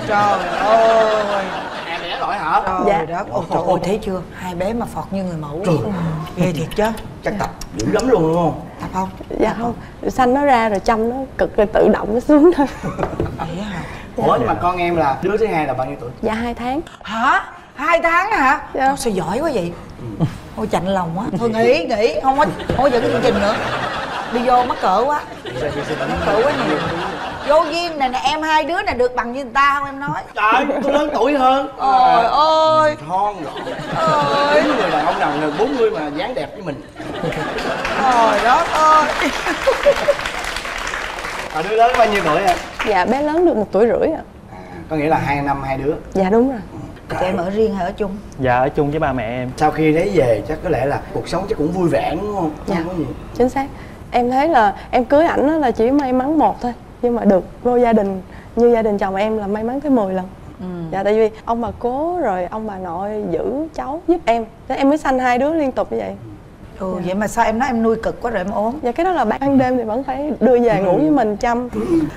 Trời ơi. Em đẻ giỏi hả? Trời Dạ. đất. Ôi trời ơi thấy chưa? Hai bé mà phọt như người mẫu Trời. Ừ, ghê thiệt chứ. Chắc tập dữ lắm luôn đúng không? Tập không? Dạ không? xanh nó ra rồi chăm nó cực rồi tự động nó xuống thôi. Ủa nhưng mà con em là đứa thứ hai là bao nhiêu tuổi? Dạ hai tháng. Hả? Hai tháng hả? Dạ. sao giỏi quá vậy ôi chạnh lòng quá. Thôi nghỉ nghỉ. Không có không có dẫn chương trình nữa. Đi vô mắc cỡ quá. Mắc cỡ quá nhiều vô duyên này nè em hai đứa này được bằng như người ta không em nói. Trời tôi lớn tuổi hơn. Trời ơi. thon gọn hiếm người đàn ông nào gần 40 mà dáng đẹp với mình. Trời đất ơi. À, đứa lớn bao nhiêu tuổi em? Dạ bé lớn được một tuổi rưỡi ạ. Có nghĩa là hai năm hai đứa. Dạ đúng rồi thì em ở riêng hay ở chung? Dạ ở chung với ba mẹ em. Sau khi lấy về chắc có lẽ là cuộc sống chắc cũng vui vẻ đúng không? Dạ. không có gì. chính xác. Em thấy là em cưới ảnh á là chỉ may mắn một thôi nhưng mà được vô gia đình như gia đình chồng em là may mắn tới 10 lần. Dạ tại vì ông bà cố rồi ông bà nội giữ cháu giúp em thế em mới sanh hai đứa liên tục như vậy. Ừ, vậy mà sao em nói em nuôi cực quá rồi em ốm? Dạ cái đó là ban đêm thì vẫn phải đưa về ngủ với mình chăm.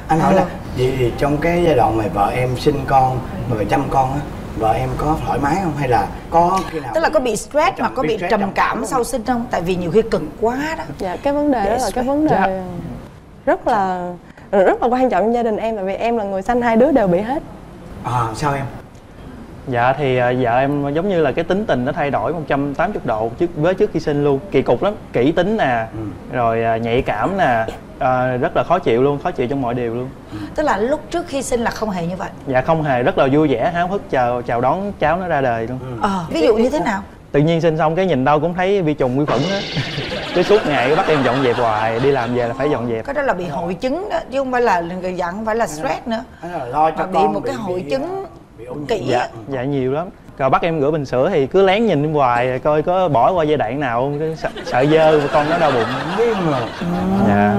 Anh hỏi là vậy thì trong cái giai đoạn mà vợ em sinh con mà chăm con á vợ em có thoải mái không? Hay là có khi nào tức là có bị stress hoặc có bị trầm cảm sau sinh không? Tại vì nhiều khi cực quá đó. Dạ cái vấn đề đó là cái vấn đề Dạ. rất là rất là quan trọng trong gia đình em tại vì em là người sanh hai đứa đều bị hết. À sao em Dạ thì à, vợ em giống như là cái tính tình nó thay đổi 180 độ trước với trước khi sinh luôn. Kỳ cục lắm, kỹ tính nè, rồi à, nhạy cảm nè à, Rất là khó chịu luôn, khó chịu trong mọi điều luôn. Tức là lúc trước khi sinh là không hề như vậy? Dạ không hề, rất là vui vẻ, háo hức chào chào đón cháu nó ra đời luôn. Ờ ví dụ như thế nào? Tự nhiên sinh xong cái nhìn đâu cũng thấy vi trùng vi khuẩn hết Cái suốt ngày cứ bắt em dọn dẹp hoài, đi làm về là phải dọn dẹp. Cái đó là bị hội chứng đó chứ không phải là không phải là stress nữa. Đó là lo cho mà bị con một cái bị- hội bị, chứng ôn kỹ Dạ, dạ nhiều lắm. Rồi bắt em rửa bình sữa thì cứ lén nhìn em hoài coi có bỏ qua giai đoạn nào không sợ, sợ dơ con nó đau bụng. Dạ.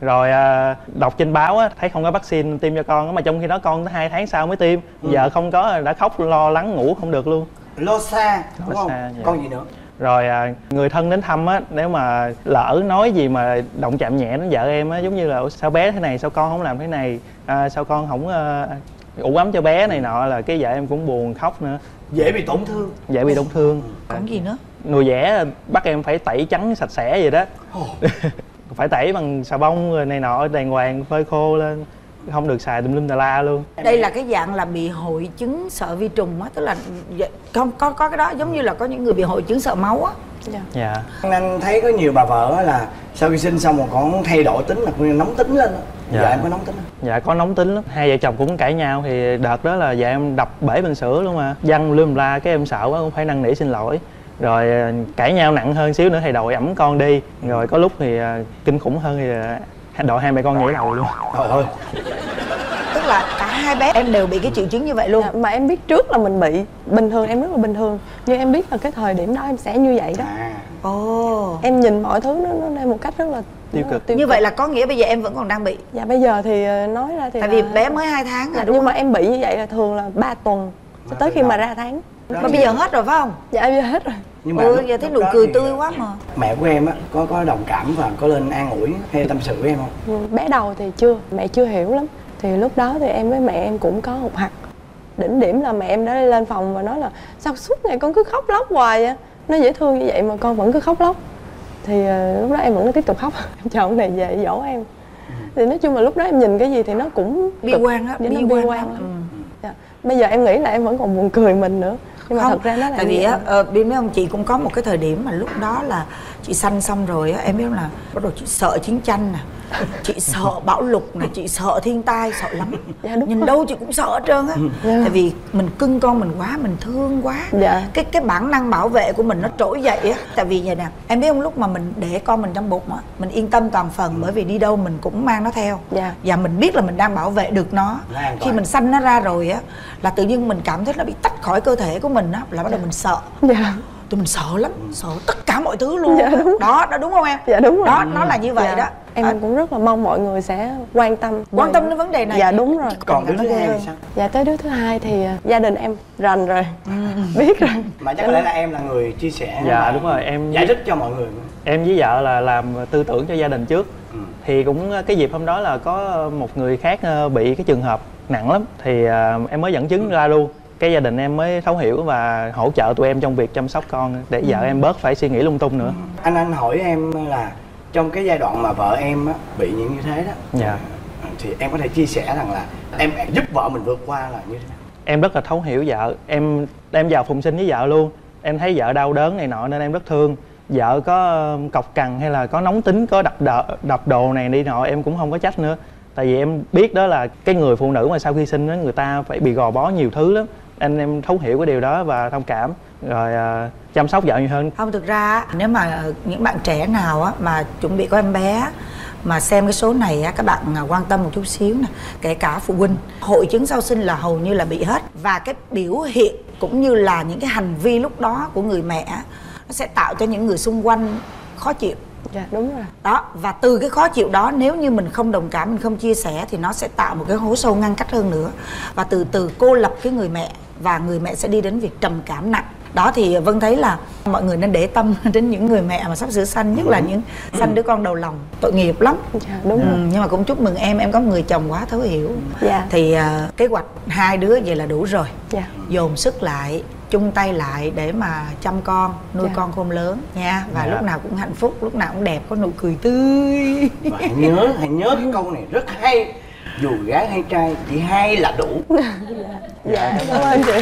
Rồi à, đọc trên báo á thấy không có vaccine tiêm cho con á, mà trong khi đó con tới hai tháng sau mới tiêm. Giờ không có đã khóc lo lắng ngủ không được luôn. Lo xa đúng Lo không? xa, dạ. con gì nữa? Rồi à, người thân đến thăm á nếu mà lỡ nói gì mà động chạm nhẹ đến vợ em á giống như là "Ủa, sao bé thế này sao con không làm thế này? À, sao con không à, ủ ấm cho bé này nọ là cái vợ em cũng buồn khóc nữa. Dễ bị tổn thương. Dễ bị tổn thương. Còn gì nữa? Người vẽ bắt em phải tẩy trắng sạch sẽ vậy đó. Phải tẩy bằng xà bông rồi này nọ đàng hoàng phơi khô lên. Không được xài tùm lum tà la luôn. Đây là cái dạng là bị hội chứng sợ vi trùng á tức là dạ, không có có cái đó giống như là có những người bị hội chứng sợ máu á. Dạ. Anh thấy có nhiều bà vợ á là sau khi sinh xong mà còn thay đổi tính là cũng nóng tính lên á Dạ. dạ em có nóng tính không? Dạ có nóng tính lắm. Hai vợ chồng cũng cãi nhau thì đợt đó là vợ em đập bể bình sữa luôn mà. Văng lum la cái em sợ quá cũng phải năn nỉ xin lỗi. Rồi à, cãi nhau nặng hơn xíu nữa thì đội ẩm con đi. Rồi có lúc thì à, kinh khủng hơn thì à, đội hai mẹ con nhảy đầu luôn. Trời ơi. Tức là cả hai bé em đều bị cái triệu chứng như vậy luôn. Dạ, mà em biết trước là mình bị bình thường em rất là bình thường. Nhưng em biết là cái thời điểm đó em sẽ như vậy đó. Ồ. Em nhìn mọi thứ nó nó một cách rất là tiêu là cực như vậy là có nghĩa bây giờ em vẫn còn đang bị. Dạ bây giờ thì ờ, nói ra thì tại vì là- bé mới 2 tháng Dạ, rồi đúng nhưng mà không? em bị như vậy là thường là 3 tuần cho tới khi mà ra tháng. Mà bây giờ hết rồi phải không? Dạ bây giờ hết rồi. Nhưng mà ừ giờ thấy nụ đó cười tươi quá mà. mẹ của em á có có đồng cảm và có lên an ủi hay tâm sự với em không? Nhưng bé đầu thì chưa mẹ chưa hiểu lắm. Thì lúc đó thì em với mẹ em cũng có hụt hặc đỉnh điểm là mẹ em đã lên phòng và nói là sao suốt ngày con cứ khóc lóc hoài á nó dễ thương như vậy mà con vẫn cứ khóc lóc thì ờ, lúc đó em vẫn tiếp tục khóc. Em chờ ông này về dỗ em. Thì nói chung là lúc đó em nhìn cái gì thì nó cũng bi quan á bi quan quan. lắm. Ừ. dạ. bây giờ em nghĩ là em vẫn còn buồn cười mình nữa. Nhưng mà không thật ra nó là tại vì á ờ, biết mấy ông chị cũng có một cái thời điểm mà lúc đó là chị sanh xong rồi á em biết không là bắt đầu chị sợ chiến tranh nè chị sợ bão lụt nè chị sợ thiên tai sợ lắm. Dạ, đúng nhìn rồi. đâu chị cũng sợ hết trơn á. Dạ. tại vì mình cưng con mình quá mình thương quá. Dạ. cái cái bản năng bảo vệ của mình nó trỗi dậy á. Tại vì vậy nè em biết không lúc mà mình để con mình trong bụng á mình yên tâm toàn phần bởi vì đi đâu mình cũng mang nó theo. Dạ. và mình biết là mình đang bảo vệ được nó. Khi mình sanh nó ra rồi á là tự nhiên mình cảm thấy nó bị tách khỏi cơ thể của mình á là bắt đầu mình sợ. Dạ tụi mình sợ lắm sợ tất cả mọi thứ luôn. Dạ, đúng. đó đó đúng không em? Dạ đúng rồi. Đó nó là như vậy Dạ. đó. Em À, cũng rất là mong mọi người sẽ quan tâm quan tâm đến vấn đề này. Dạ đúng rồi. Còn đứa thứ hai thì sao? Dạ tới đứa thứ hai thì ờ, gia đình em rành rồi. Ừ. biết rồi. Mà chắc có lẽ là em là người chia sẻ Dạ, đúng rồi, em- giải thích cho mọi người. em với vợ là làm tư tưởng cho gia đình trước. Ừ. thì cũng cái dịp hôm đó là có một người khác ờ, bị cái trường hợp nặng lắm. Thì à, em mới dẫn chứng ra luôn cái gia đình em mới thấu hiểu và hỗ trợ tụi em trong việc chăm sóc con để vợ em bớt phải suy nghĩ lung tung nữa. Anh anh hỏi em là trong cái giai đoạn mà vợ em á, bị những như thế đó dạ. thì em có thể chia sẻ rằng là em giúp vợ mình vượt qua là như thế nào? Em rất là thấu hiểu vợ. Em em vào phụng sinh với vợ luôn. Em thấy vợ đau đớn này nọ nên em rất thương. Vợ có ờ, cọc cằn hay là có nóng tính có đập đợ, đập đồ này đi nọ em cũng không có trách nữa. Tại vì em biết đó là cái người phụ nữ mà sau khi sinh đó người ta phải bị gò bó nhiều thứ lắm anh em thấu hiểu cái điều đó và thông cảm rồi à, chăm sóc vợ nhiều hơn. Không thực ra nếu mà những bạn trẻ nào á mà chuẩn bị có em bé mà xem cái số này á các bạn à, quan tâm một chút xíu nè kể cả phụ huynh hội chứng sau sinh là hầu như là bị hết. Và cái biểu hiện cũng như là những cái hành vi lúc đó của người mẹ nó sẽ tạo cho những người xung quanh khó chịu dạ đúng rồi. Đó và từ cái khó chịu đó nếu như mình không đồng cảm mình không chia sẻ thì nó sẽ tạo một cái hố sâu ngăn cách hơn nữa. Và từ từ cô lập cái người mẹ và người mẹ sẽ đi đến việc trầm cảm nặng. Đó thì vân thấy là mọi người nên để tâm đến những người mẹ mà sắp sửa sanh nhất là những sanh đứa con đầu lòng. Tội nghiệp lắm. Dạ đúng ừ, rồi. nhưng mà cũng chúc mừng em em có người chồng quá thấu hiểu. Dạ. Thì à, kế hoạch hai đứa vậy là đủ rồi. Dạ. Dồn sức lại chung tay lại để mà chăm con nuôi Dạ. con khôn lớn nha. Và Dạ. lúc nào cũng hạnh phúc lúc nào cũng đẹp có nụ cười tươi. Và hãy nhớ hãy nhớ cái câu này rất hay. Dù gái hay trai chỉ hay là đủ. Dạ cảm ơn chị